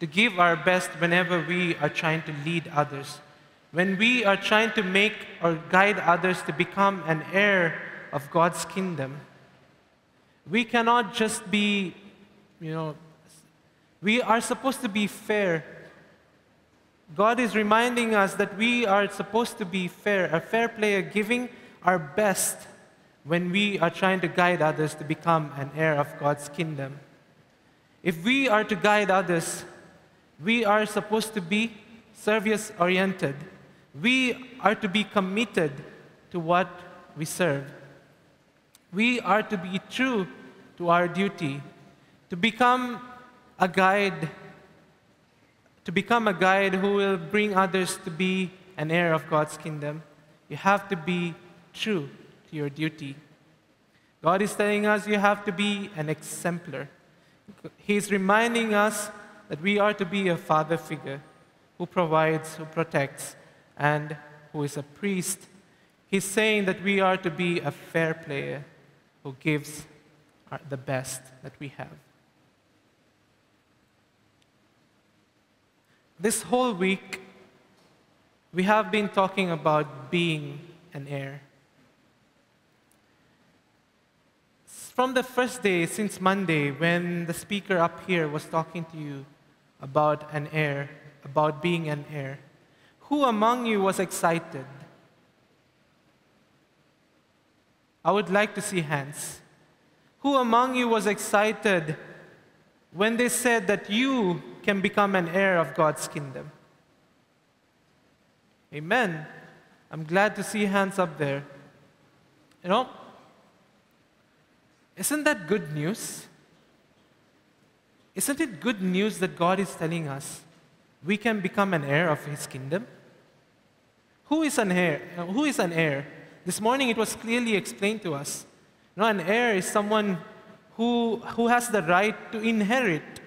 to give our best whenever we are trying to lead others. When we are trying to make or guide others to become an heir of God's kingdom, we cannot just be, you know, we are supposed to be fair. God is reminding us that we are supposed to be fair, a fair player, giving our best when we are trying to guide others to become an heir of God's kingdom. If we are to guide others, we are supposed to be service oriented. We are to be committed to what we serve. We are to be true to our duty, to become a guide, to become a guide who will bring others to be an heir of God's kingdom. You have to be true to your duty. God is telling us you have to be an exemplar. He's reminding us that we are to be a father figure who provides, who protects, and who is a priest. He's saying that we are to be a fair player who gives the best that we have. This whole week, we have been talking about being an heir. From the first day, since Monday, when the speaker up here was talking to you about an heir, about being an heir, who among you was excited? I would like to see hands. Who among you was excited when they said that you can become an heir of God's kingdom? Amen. I'm glad to see hands up there. You know, isn't that good news? Isn't it good news that God is telling us we can become an heir of His kingdom? Who is an heir? Uh, Who is an heir? This morning it was clearly explained to us. You know, an heir is someone who, who has the right to inherit.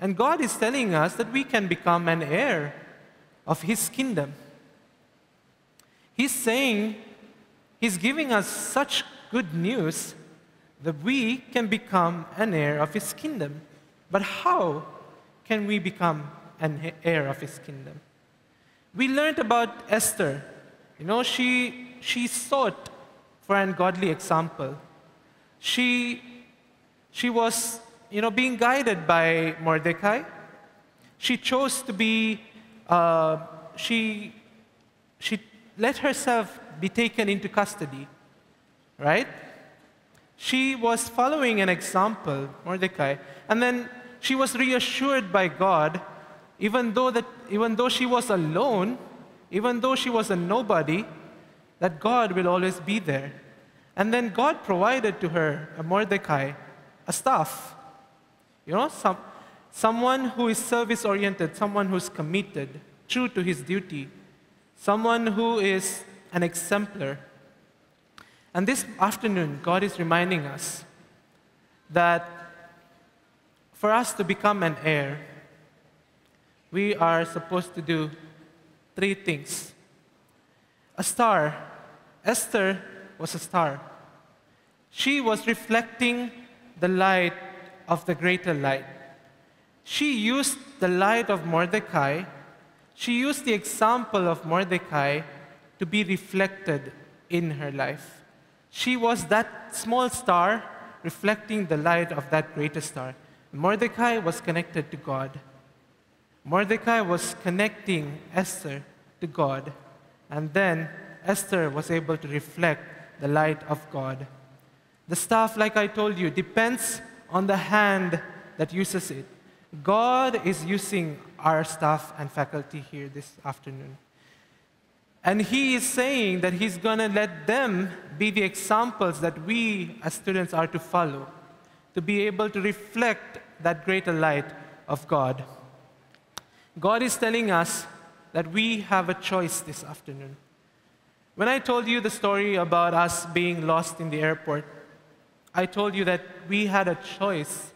And God is telling us that we can become an heir of His kingdom. He's saying, He's giving us such good news that we can become an heir of His kingdom. But how can we become an heir of His kingdom? We learned about Esther. You know, she, she sought for an godly example. She, she was, you know, being guided by Mordecai. She chose to be, uh, she, she let herself be taken into custody, right? She was following an example, Mordecai, and then she was reassured by God, even though, that, even though she was alone, even though she was a nobody, that God will always be there. And then God provided to her, a Mordecai, a staff. You know, some, someone who is service oriented, someone who's committed, true to his duty, someone who is an exemplar. And this afternoon, God is reminding us that for us to become an heir, we are supposed to do three things. A star. Esther was a star. She was reflecting the light of the greater light. She used the light of Mordecai, she used the example of Mordecai to be reflected in her life. She was that small star reflecting the light of that greater star. Mordecai was connected to God. Mordecai was connecting Esther to God. And then Esther was able to reflect the light of God. The staff, like I told you, depends on the hand that uses it. God is using our staff and faculty here this afternoon. And He is saying that He's going to let them be the examples that we as students are to follow, to be able to reflect that greater light of God. God is telling us that we have a choice this afternoon. When I told you the story about us being lost in the airport, I told you that we had a choice,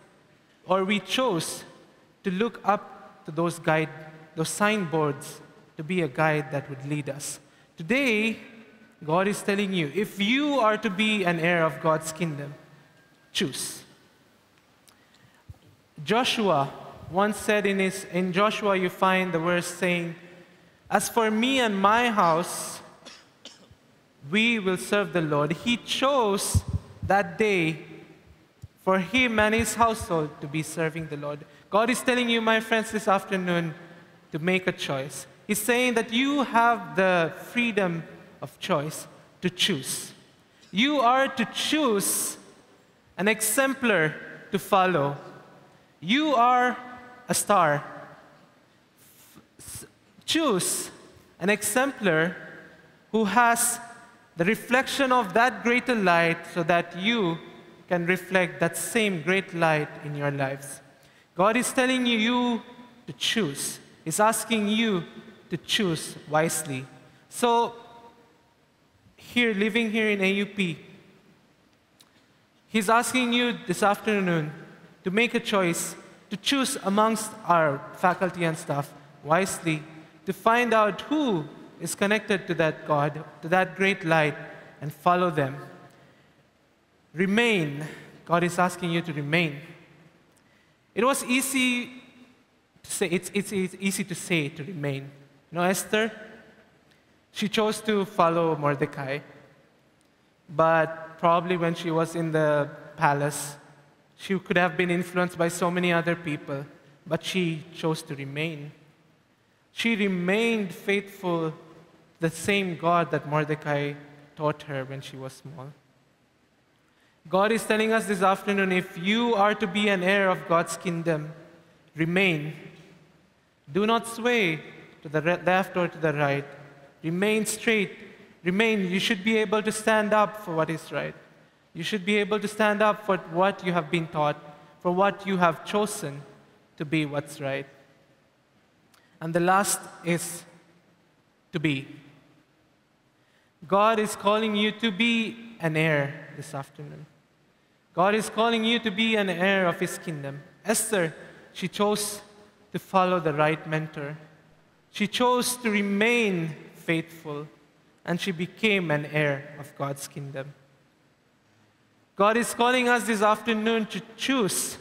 or we chose to look up to those guide, those signboards, to be a guide that would lead us. Today, God is telling you, if you are to be an heir of God's kingdom, choose. Joshua once said in his in Joshua you find the verse saying, As for me and my house, we will serve the Lord. He chose that day for him and his household to be serving the Lord. God is telling you, my friends, this afternoon to make a choice. He's saying that you have the freedom of choice to choose. You are to choose an exemplar to follow. You are a star. F- Choose an exemplar who has the reflection of that greater light so that you can reflect that same great light in your lives. God is telling you, you to choose. He's asking you to choose wisely. So, here, living here in AUP, He's asking you this afternoon to make a choice, to choose amongst our faculty and staff wisely, to find out who is connected to that God, to that great light, and follow them. Remain. God is asking you to remain. It was easy to say, it's, it's, it's easy to say to remain. You know, Esther, she chose to follow Mordecai. But probably when she was in the palace, she could have been influenced by so many other people, but she chose to remain. She remained faithful the same God that Mordecai taught her when she was small. God is telling us this afternoon if you are to be an heir of God's kingdom, remain. Do not sway to the left or to the right. Remain straight. Remain. You should be able to stand up for what is right. You should be able to stand up for what you have been taught, for what you have chosen to be what's right. And the last is to be. God is calling you to be an heir this afternoon. God is calling you to be an heir of His kingdom. Esther, she chose to follow the right mentor. She chose to remain faithful, and she became an heir of God's kingdom. God is calling us this afternoon to choose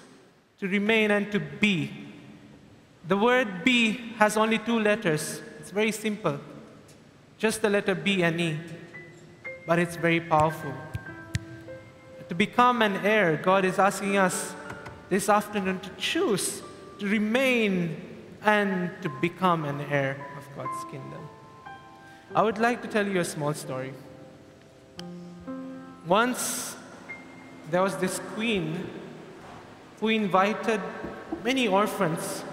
to remain and to be. The word be has only two letters. It's very simple. Just the letter B and E. But it's very powerful. To become an heir, God is asking us this afternoon to choose to remain and to become an heir of God's kingdom. I would like to tell you a small story. Once there was this queen who invited many orphans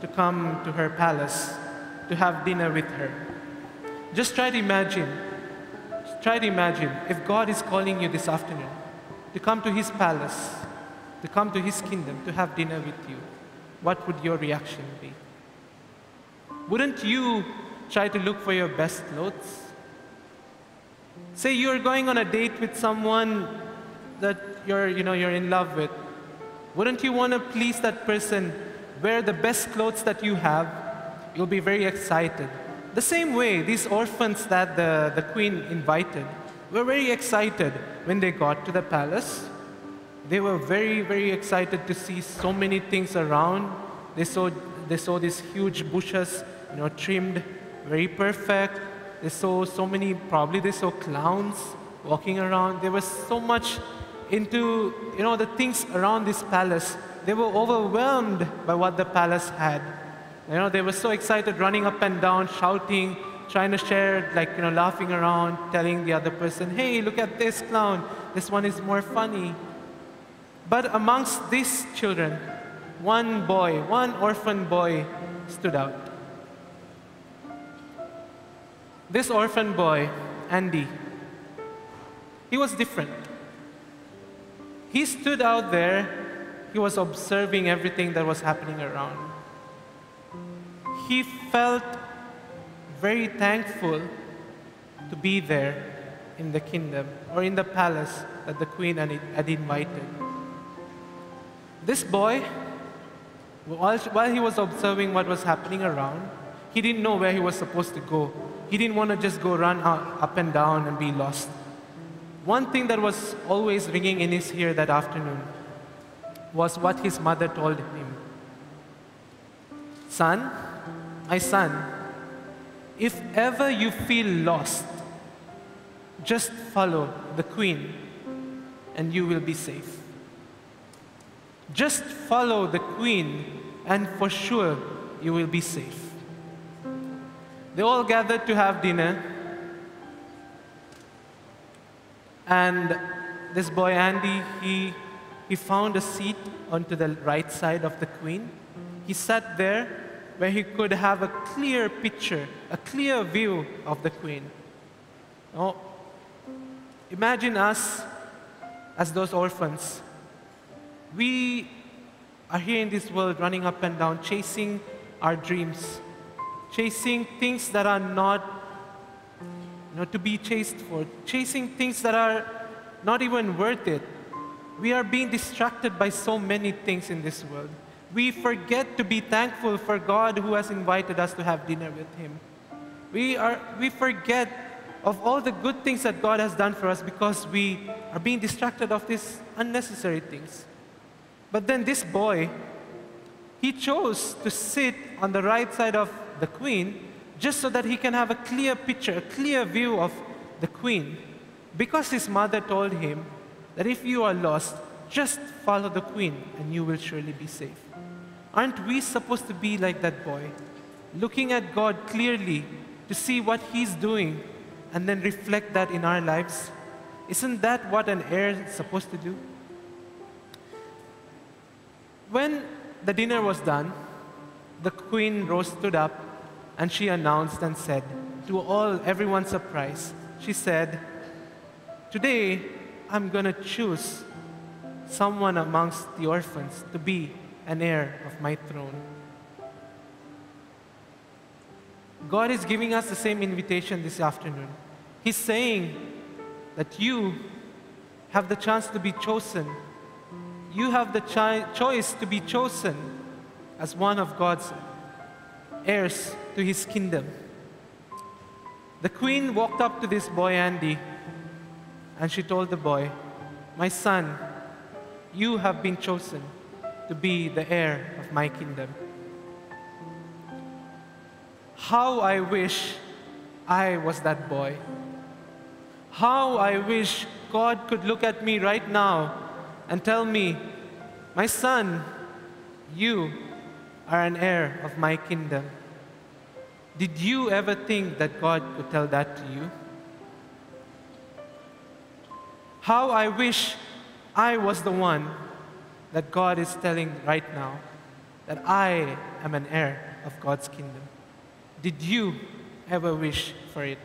to come to her palace to have dinner with her. Just try to imagine, just try to imagine if God is calling you this afternoon to come to his palace, to come to his kingdom, to have dinner with you. What would your reaction be? Wouldn't you try to look for your best clothes? Say you're going on a date with someone that you're, you know, you're in love with. Wouldn't you want to please that person? Wear the best clothes that you have. You'll be very excited. The same way, these orphans that the, the queen invited were very excited when they got to the palace. They were very, very excited to see so many things around. They saw, they saw these huge bushes, you know, trimmed, very perfect. They saw so many, probably they saw clowns walking around. There was so much into, you know, the things around this palace. They were overwhelmed by what the palace had. You know, they were so excited, running up and down, shouting, trying to share, like, you know, laughing around, telling the other person, hey, look at this clown. This one is more funny. But amongst these children, one boy, one orphan boy stood out. This orphan boy, Andy, he was different. He stood out there, he was observing everything that was happening around. He felt very thankful to be there in the kingdom or in the palace that the queen had invited. This boy, while he was observing what was happening around, he didn't know where he was supposed to go. He didn't want to just go run up and down and be lost. One thing that was always ringing in his ear that afternoon was what his mother told him Son, my son, if ever you feel lost, just follow the queen and you will be safe. Just follow the queen and for sure you will be safe. They all gathered to have dinner. And this boy Andy, he, he found a seat onto the right side of the queen. He sat there where he could have a clear picture, a clear view of the queen. Oh, imagine us as those orphans. We are here in this world running up and down, chasing our dreams, chasing things that are not you know, to be chased for, chasing things that are not even worth it. We are being distracted by so many things in this world. We forget to be thankful for God who has invited us to have dinner with Him. We, are, we forget of all the good things that God has done for us because we are being distracted of these unnecessary things. But then this boy, he chose to sit on the right side of the queen just so that he can have a clear picture, a clear view of the queen. Because his mother told him that if you are lost, just follow the queen and you will surely be safe. Aren't we supposed to be like that boy? Looking at God clearly to see what he's doing and then reflect that in our lives? Isn't that what an heir is supposed to do? When the dinner was done, the queen rose, stood up, and she announced and said, to all, everyone's surprise, she said, Today, I'm going to choose someone amongst the orphans to be an heir of my throne. God is giving us the same invitation this afternoon. He's saying that you have the chance to be chosen. You have the choice to be chosen as one of God's heirs to his kingdom. The queen walked up to this boy, Andy, and she told the boy, My son, you have been chosen to be the heir of my kingdom. How I wish I was that boy. How I wish God could look at me right now and tell me, My son, you are an heir of my kingdom. Did you ever think that God could tell that to you? How I wish I was the one that God is telling right now that I am an heir of God's kingdom. Did you ever wish for it?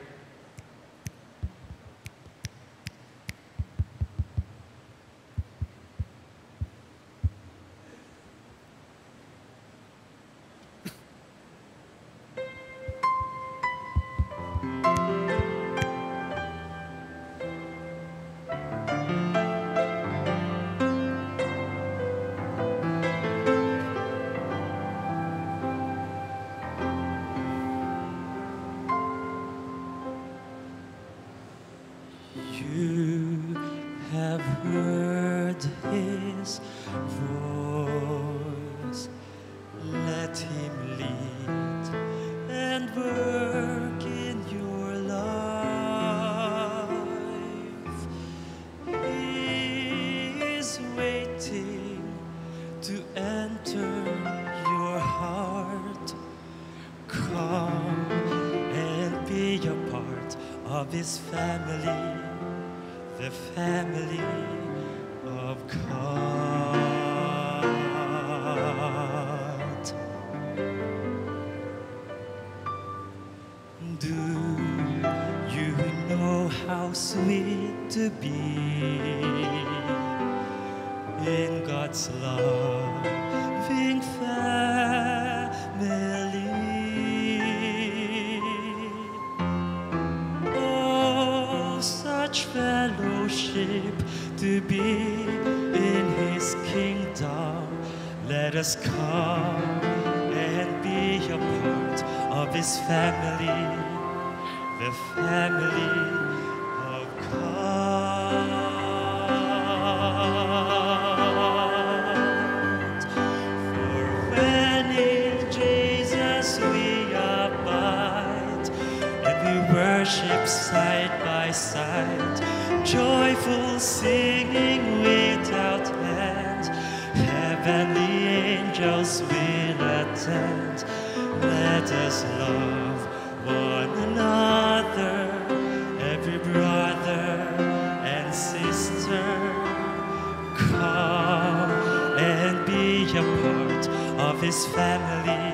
Of His family,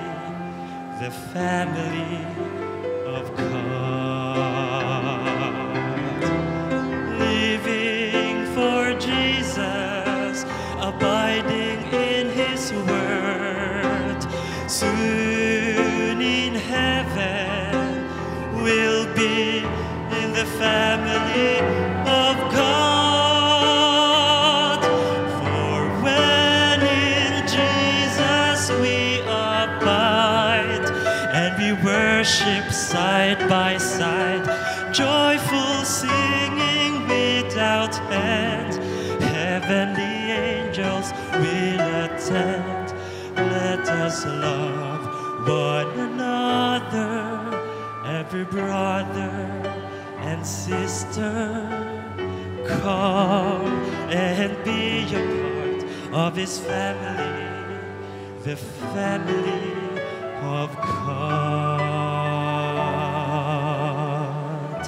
the family sister. Come and be a part of His family, the family of God.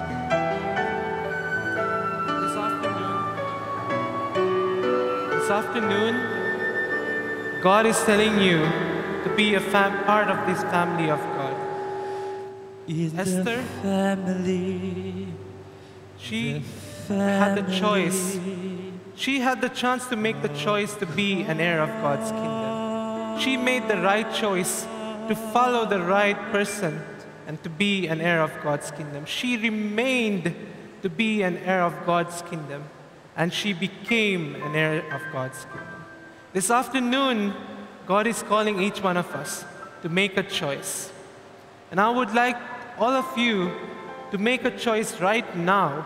This afternoon, this afternoon, God is telling you to be a fam- part of this family of God. In Esther? the family, She had the choice. She had the chance to make the choice to be an heir of God's kingdom. She made the right choice to follow the right person and to be an heir of God's kingdom. She remained to be an heir of God's kingdom and she became an heir of God's kingdom. This afternoon, God is calling each one of us to make a choice. And I would like all of you to make a choice right now,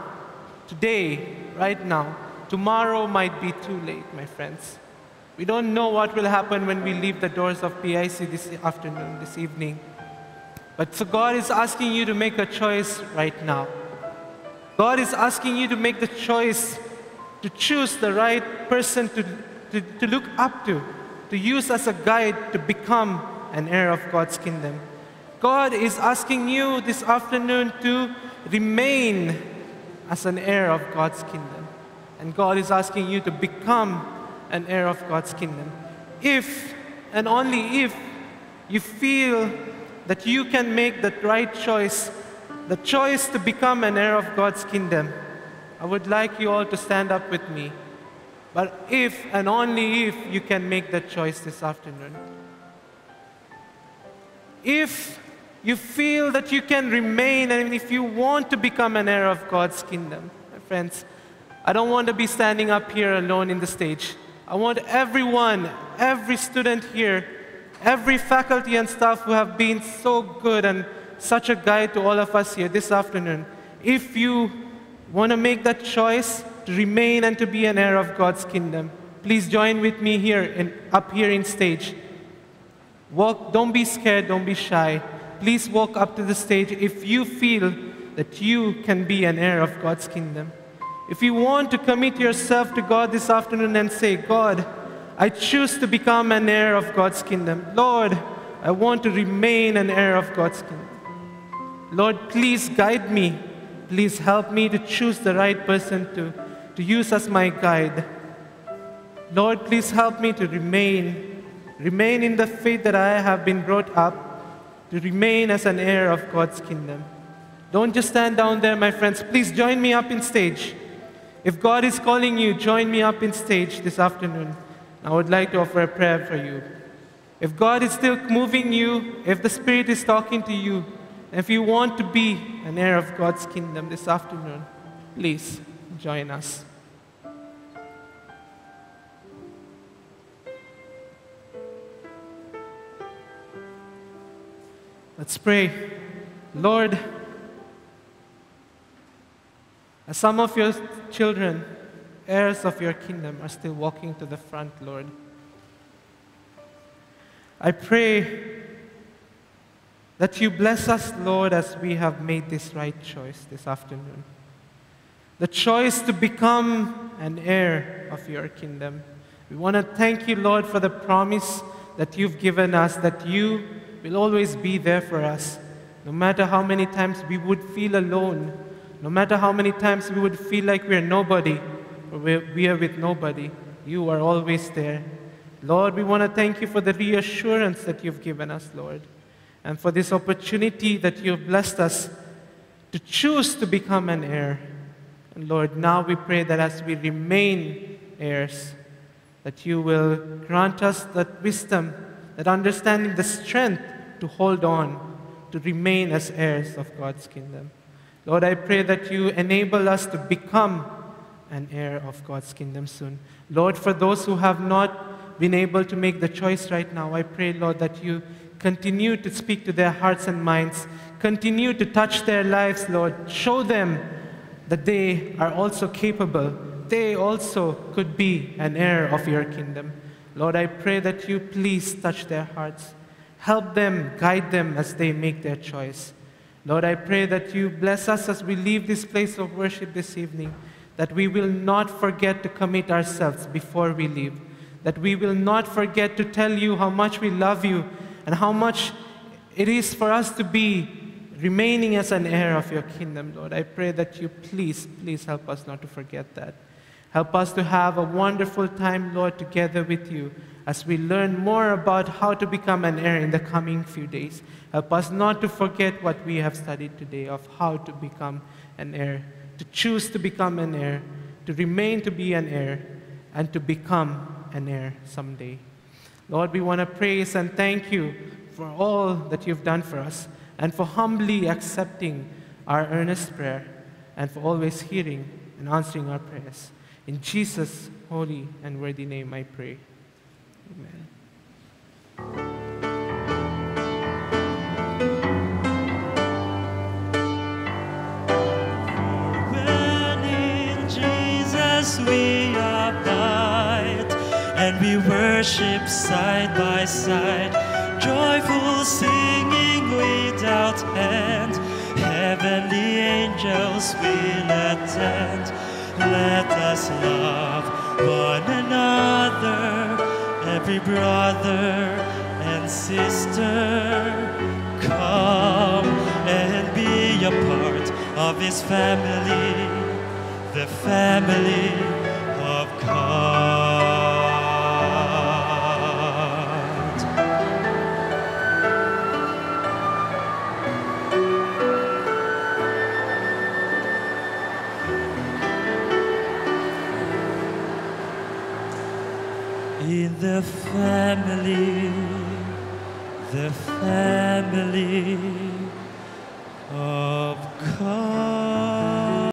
today, right now. Tomorrow might be too late, my friends. We don't know what will happen when we leave the doors of PIC this afternoon, this evening. But so God is asking you to make a choice right now. God is asking you to make the choice to choose the right person to, to, to look up to, to use as a guide to become an heir of God's kingdom. God is asking you this afternoon to remain as an heir of God's kingdom. And God is asking you to become an heir of God's kingdom. If and only if you feel that you can make the right choice, the choice to become an heir of God's kingdom, I would like you all to stand up with me. But if and only if you can make that choice this afternoon. If you feel that you can remain and if you want to become an heir of God's kingdom, my friends, I don't want to be standing up here alone in the stage. I want everyone, every student here, every faculty and staff who have been so good and such a guide to all of us here this afternoon. If you want to make that choice to remain and to be an heir of God's kingdom, please join with me here in, up here in stage. Walk, don't be scared, don't be shy. Please walk up to the stage if you feel that you can be an heir of God's kingdom. If you want to commit yourself to God this afternoon and say, God, I choose to become an heir of God's kingdom. Lord, I want to remain an heir of God's kingdom. Lord, please guide me. Please help me to choose the right person to, to use as my guide. Lord, please help me to remain, remain in the faith that I have been brought up, to remain as an heir of God's kingdom. Don't just stand down there, my friends. Please join me up in stage. If God is calling you, join me up in stage this afternoon. I would like to offer a prayer for you. If God is still moving you, if the Spirit is talking to you, if you want to be an heir of God's kingdom this afternoon, please join us. Let's pray. Lord, as some of your children, heirs of your kingdom, are still walking to the front, Lord, I pray that you bless us, Lord, as we have made this right choice this afternoon. the choice to become an heir of your kingdom. We want to thank you, Lord, for the promise that you've given us that you will always be there for us. No matter how many times we would feel alone, no matter how many times we would feel like we're nobody or we are with nobody, you are always there. Lord, we want to thank you for the reassurance that you've given us, Lord, and for this opportunity that you've blessed us to choose to become an heir. And Lord, now we pray that as we remain heirs, that you will grant us that wisdom, that understanding, the strength to hold on, to remain as heirs of God's kingdom. Lord, I pray that you enable us to become an heir of God's kingdom soon. Lord, for those who have not been able to make the choice right now, I pray, Lord, that you continue to speak to their hearts and minds, continue to touch their lives, Lord. Show them that they are also capable. They also could be an heir of your kingdom. Lord, I pray that you please touch their hearts. Help them, guide them as they make their choice. Lord, I pray that you bless us as we leave this place of worship this evening, that we will not forget to commit ourselves before we leave, that we will not forget to tell you how much we love you and how much it is for us to be remaining as an heir of your kingdom, Lord. I pray that you please, please help us not to forget that. Help us to have a wonderful time, Lord, together with you as we learn more about how to become an heir in the coming few days. Help us not to forget what we have studied today of how to become an heir, to choose to become an heir, to remain to be an heir, and to become an heir someday. Lord, we want to praise and thank you for all that you've done for us and for humbly accepting our earnest prayer and for always hearing and answering our prayers. In Jesus' holy and worthy name I pray. Amen. When in Jesus we abide and we worship side by side, joyful singing without end, heavenly angels will attend. Let us love one another, every brother and sister. Come and be a part of his family, the family of God. The family, the family of God.